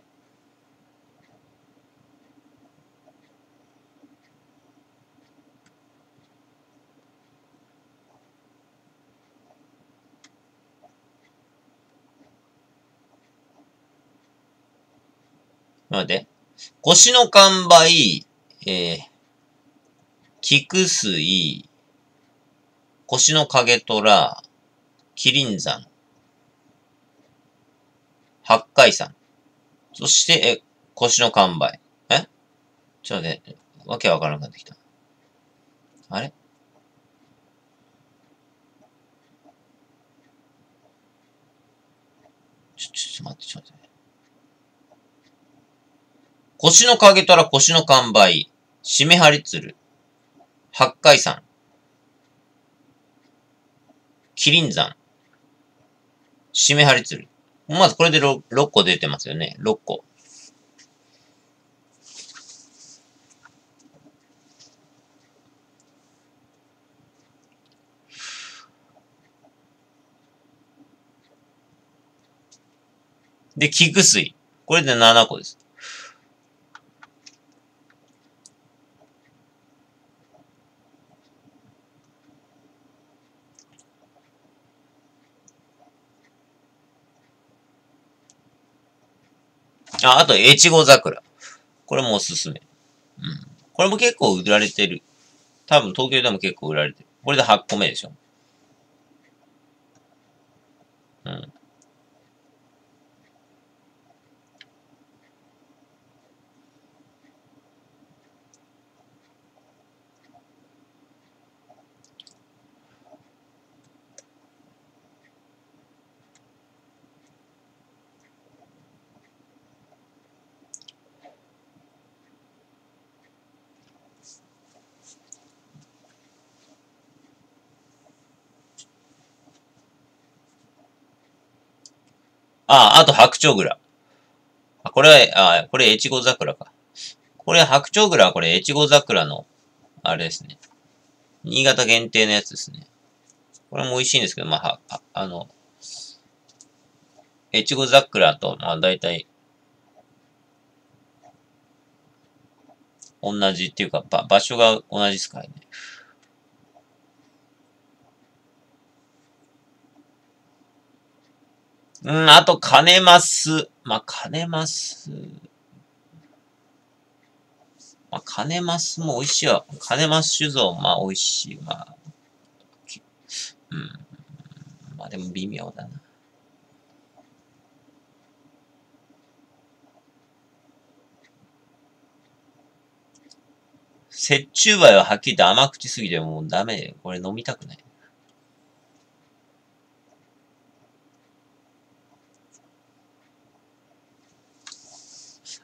待って。腰の完売、えー、菊水、腰の影虎、麒麟山、八海山、そして、え、腰の完売。え？ちょっと待って、わけわからなくなってきた。あれちょ、ちょっと待って、ちょっと待って。腰の影虎腰の完売、締め張り鶴、八海山、麒麟山、締め張り鶴。まずこれで 6, 6個出てますよね。6個。で、菊水。これで7個です。あ、あと、越後桜。これもおすすめ。うん。これも結構売られてる。多分東京でも結構売られてる。これで8個目でしょ。うん。ああ、と白鳥蔵。あ、これは、あ、これ越後桜か。これ白鳥蔵はこれ越後桜の、あれですね。新潟限定のやつですね。これも美味しいんですけど、まあ、ああの、越後桜と、まあ、大体、同じっていうか、ば、場所が同じですからね。うん、あと、金ます。まあ、金ます。まあ、金ますも美味しいわ。金ます酒造、まあ、美味しい。まあ、うん。まあ、でも微妙だな。雪中梅ははっきり言って甘口すぎてもうダメ。これ飲みたくない。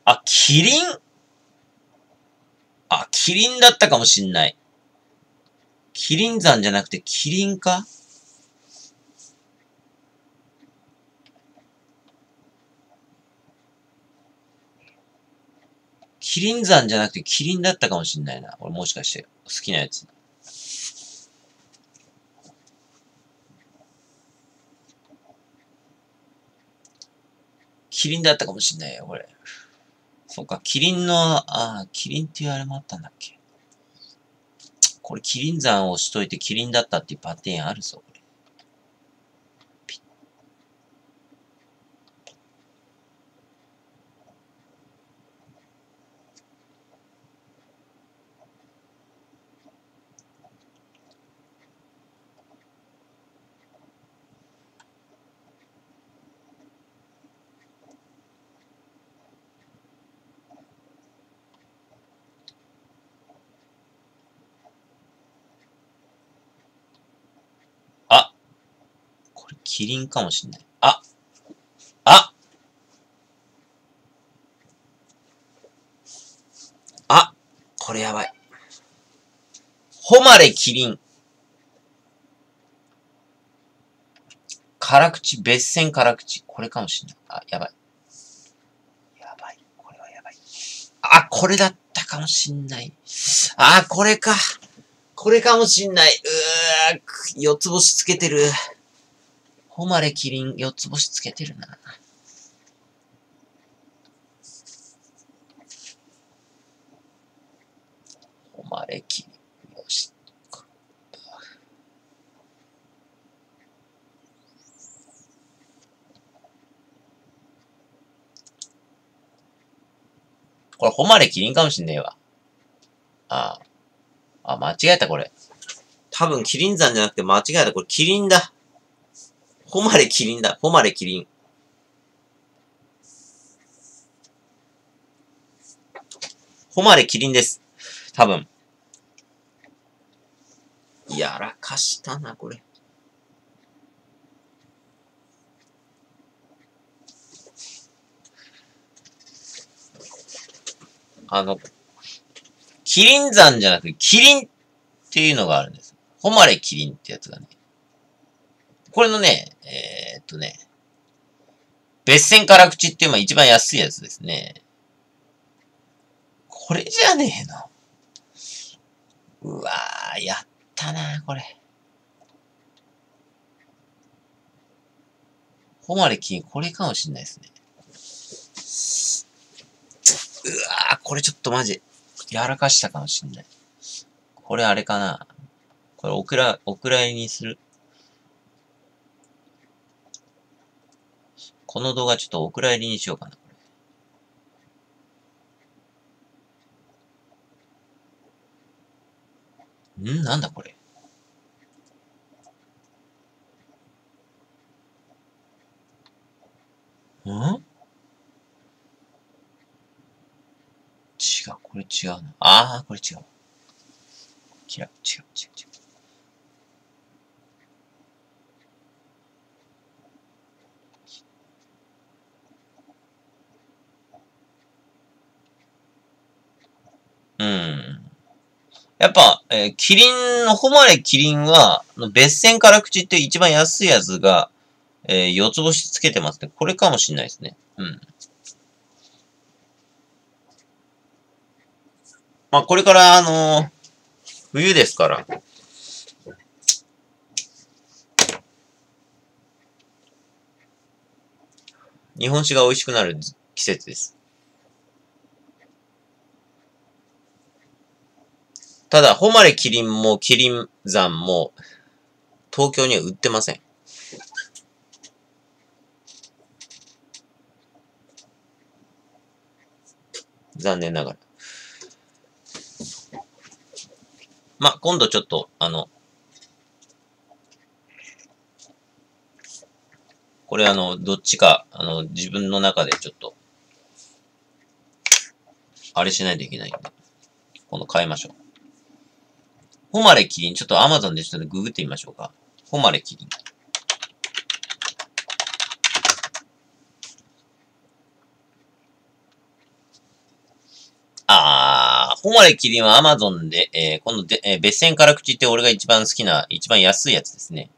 あ、キリン？あ、キリンだったかもしんない。キリン山じゃなくてキリンか？キリン山じゃなくてキリンだったかもしんないな。俺もしかして好きなやつ。キリンだったかもしんないよ、これ。そうか、キリンの、ああ、キリンっていうあれもあったんだっけ？これ、キリン山をしといてキリンだったっていうパテーンあるぞ。キリンかもしんない。あああこれやばい。ホマレキリン。辛口、別線辛口。これかもしんない。あ、やばい。やばい。これはやばい。あ、これだったかもしんない。あ、これか。これかもしんない。うー、四つ星つけてる。誉れキリン四つ星つけてるな。誉れキリン。よし。これ、誉れキリンかもしんねえわ。ああ。あ、間違えた、これ。多分、キリン山じゃなくて間違えた。これ、キリンだ。誉れキリンだ。誉れキリン。誉れキリンです。多分。やらかしたな、これ。あの、キリン山じゃなくて、キリンっていうのがあるんです。誉れキリンってやつがね。これのね、えー、っとね、別線辛口っていうのは一番安いやつですね。これじゃねえの。うわー、やったなこれ。誉れ金、これかもしんないですね。うわー、これちょっとマジ、やらかしたかもしんない。これあれかなこれおくら、お蔵入りにする？この動画ちょっとお蔵入りにしようかな。ん？なんだこれ？ん？違う、これ違うな。ああ、これ違う。違う、違う、違う、違う。うん。やっぱ、えー、キリンの、誉れキリンは、別線辛口って一番安いやつが、えー、四つ星つけてますね。これかもしんないですね。うん。まあ、これから、あのー、冬ですから。日本酒が美味しくなる季節です。ただ、誉れキリンもキリン山も、東京には売ってません。残念ながら。まあ、今度ちょっと、あの、これあの、どっちか、あの、自分の中でちょっと、あれしないといけないんで、今度変えましょう。ホマレキリン、ちょっと Amazon でちょっとググってみましょうか。ホマレキリン。あー、ホマレキリンは Amazon で、えー、今度で、えー、別線から口って俺が一番好きな、一番安いやつですね。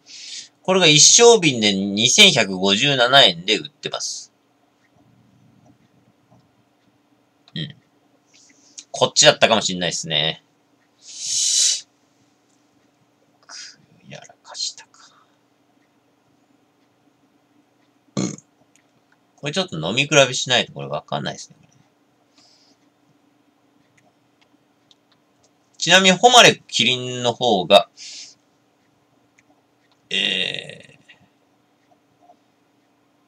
これが一升瓶で2157円で売ってます。うん。こっちだったかもしんないですね。やらかしたか。これちょっと飲み比べしないとこれわかんないですね。ちなみに、ホマレキリンの方が、え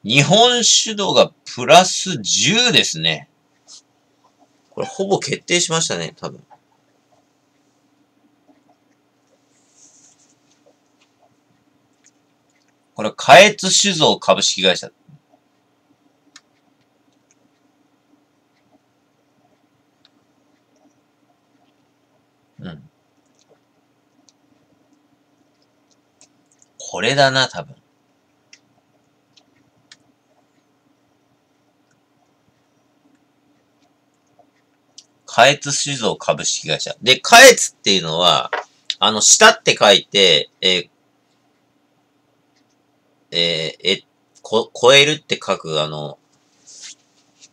ー、日本酒度がプラス10ですね。これほぼ決定しましたね、多分。これ、加越酒造株式会社。うん。これだな、多分。加越酒造株式会社。で、加越っていうのは、あの、下って書いて、えー、え、え、こ、超えるって書く、あの、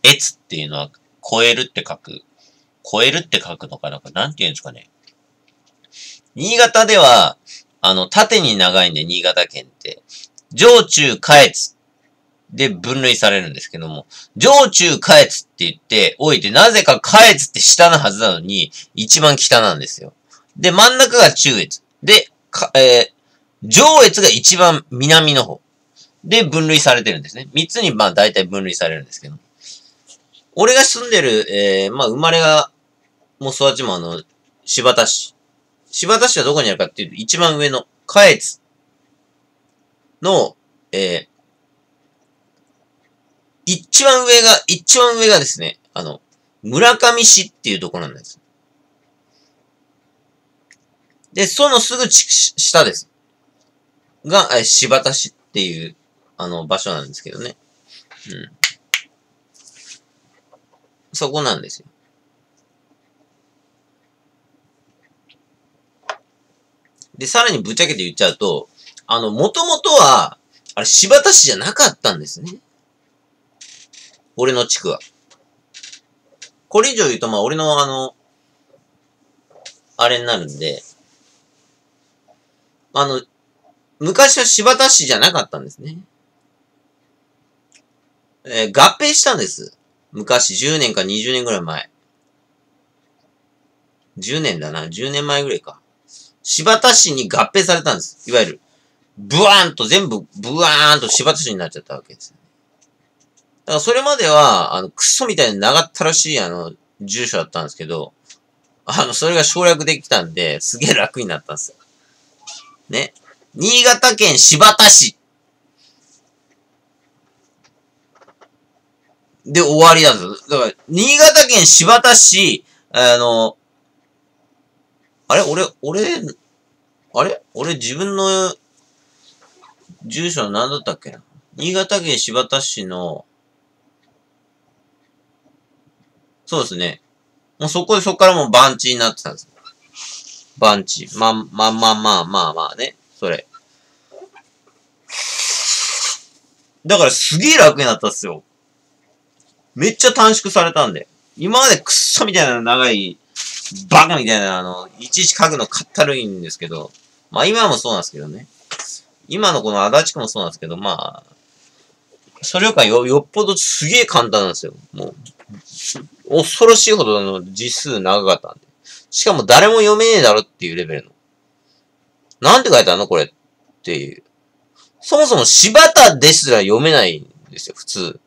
越っていうのは、超えるって書く、超えるって書くのかななんて言うんですかね。新潟では、あの、縦に長いんで、新潟県って。上中下越で分類されるんですけども、上中下越って言って、おいて、なぜか下越って下のはずなのに、一番北なんですよ。で、真ん中が中越。で、か、えー、上越が一番南の方。で、分類されてるんですね。三つに、まあ、大体分類されるんですけど。俺が住んでる、えー、まあ、生まれが、もう育ちもあの、柴田市。柴田市はどこにあるかっていうと、一番上の、下越の、えー、一番上が、一番上がですね、あの、村上市っていうところなんです。で、そのすぐ下です。が、え柴田市っていう、あの、場所なんですけどね。うん。そこなんですよ。で、さらにぶっちゃけて言っちゃうと、あの、もともとは、あれ、柴田市じゃなかったんですね。俺の地区は。これ以上言うと、まあ、俺のあの、あれになるんで、あの、昔は柴田市じゃなかったんですね。えー、合併したんです。昔、10年か20年ぐらい前。10年だな。10年前ぐらいか。柴田市に合併されたんです。いわゆる、ブワーンと全部、ブワーンと柴田市になっちゃったわけです。だからそれまでは、あの、クソみたいに長ったらしい、あの、住所だったんですけど、あの、それが省略できたんで、すげえ楽になったんですよ。ね。新潟県柴田市。で終わりだぞ。だから、新潟県柴田市、あの、あれ俺、俺、あれ？俺自分の住所は何だったっけな？新潟県柴田市の、そうですね。もうそこで、そこからもう番地になってたんです。番地。ま、ま、まあまあまあまあね。それ。だからすげえ楽になったっすよ。めっちゃ短縮されたんで。今までクッソみたいな長いバカみたいな、あの、いちいち書くのかったるいんですけど、まあ今もそうなんですけどね。今のこの足立区もそうなんですけど、まあ、それよりかよ、よっぽどすげえ簡単なんですよ。もう、恐ろしいほどの字数長かったんで。しかも誰も読めねえだろっていうレベルの。なんて書いてあるのこれっていう。そもそも柴田ですら読めないんですよ、普通。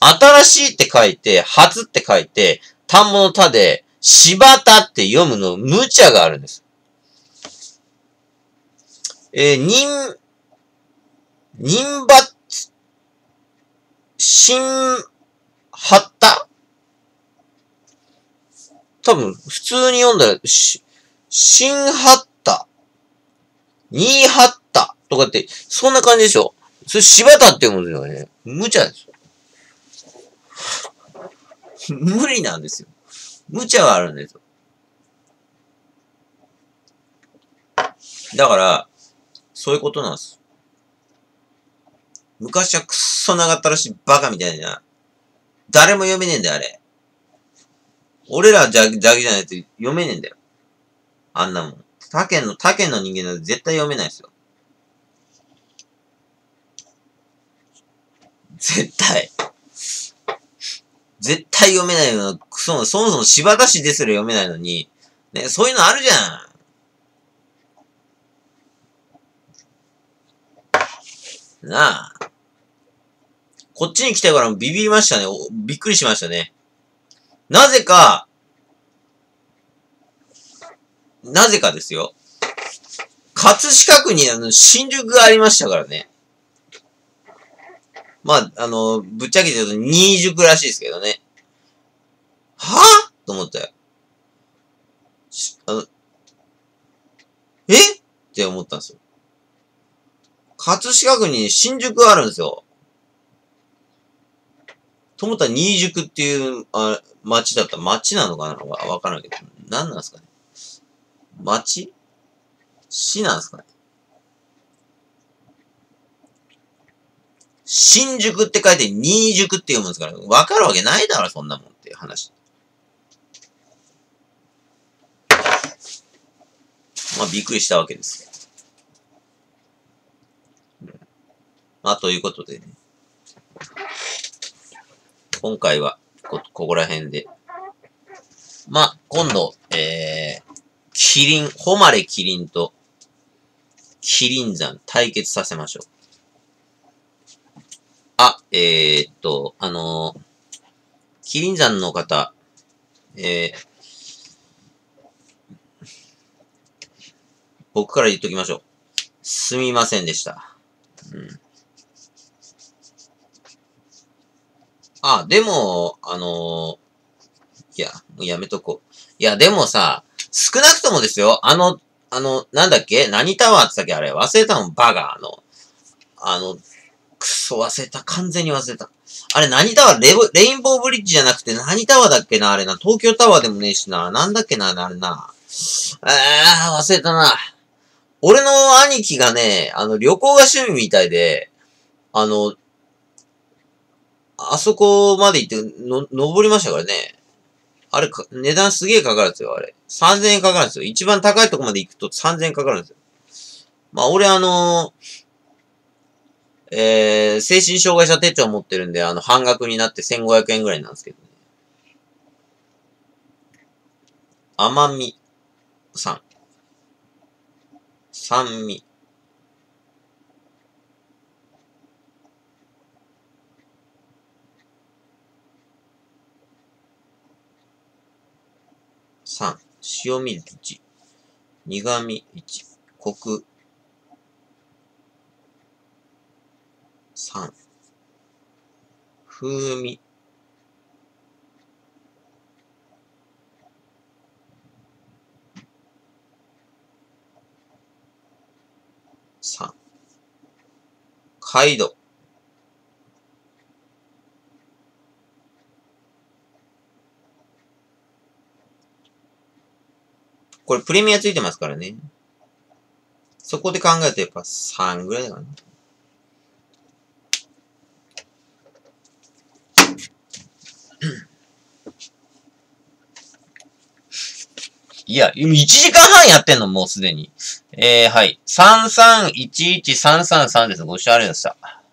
新しいって書いて、初って書いて、単語の他で、柴田って読むの無茶があるんです。えー、人、人抜、新、はった多分、普通に読んだら、し、新ハッタ、ニーハッタとかって、そんな感じでしょ？それ柴田って読むんですよね。無茶ですよ。無理なんですよ。無茶はあるんですよ。だから、そういうことなんです。昔はくっそ長ったらしいバカみたいな。誰も読めねえんだよ、あれ。俺らじゃ、じゃじゃないと読めねえんだよ。あんなもん。他県の、他県の人間なんて絶対読めないですよ。絶対。絶対読めないような、そもそも柴田市ですら読めないのに、ね、そういうのあるじゃん。なあ。こっちに来てからビビりましたね。びっくりしましたね。なぜか、なぜかですよ。葛飾区にあの、新宿がありましたからね。まあ、あの、ぶっちゃけて言うと、新宿らしいですけどね。はぁと思ったよ。あの、え？って思ったんですよ。葛飾区に新宿があるんですよ。と思ったら新宿っていうあ町だった。町なのかな？わからんけど。何なんですかね？町？市なんですかね？新宿って書いて新宿って読むんですから、わかるわけないだろ、そんなもんっていう話。まあ、びっくりしたわけですまあ、ということでね。今回はこ、ここら辺で。まあ、今度、えー、キリン、誉れキリンと、キリン山対決させましょう。あ、えー、っと、あのー、キリン山の方、えー、僕から言っときましょう。すみませんでした。うん。あ、でも、あのー、いや、もうやめとこう。いや、でもさ、少なくともですよ、あの、あの、なんだっけ？何タワーって言ったっけ？あれ。忘れたのバガーの。あの、くそ忘れた。完全に忘れた。あれ何タワー？レレインボーブリッジじゃなくて何タワーだっけな？あれな。東京タワーでもねえしな。なんだっけなあれな。えー、忘れたな。俺の兄貴がね、あの、旅行が趣味みたいで、あの、あそこまで行って、の、登りましたからね。あれ値段すげえかかるんですよ、あれ。3000円かかるんですよ。一番高いとこまで行くと3000円かかるんですよ。まあ、俺あのー、えー、精神障害者手帳持ってるんで、あの、半額になって1500円ぐらいなんですけどね。甘みさん。酸味。3、塩味1、苦味1、コク3、風味3、海度これプレミアついてますからね。そこで考えるとやっぱ3ぐらいだかな。いや、1時間半やってんの、もうすでに。えー、はい。3311333です。ご視聴ありがとうございました。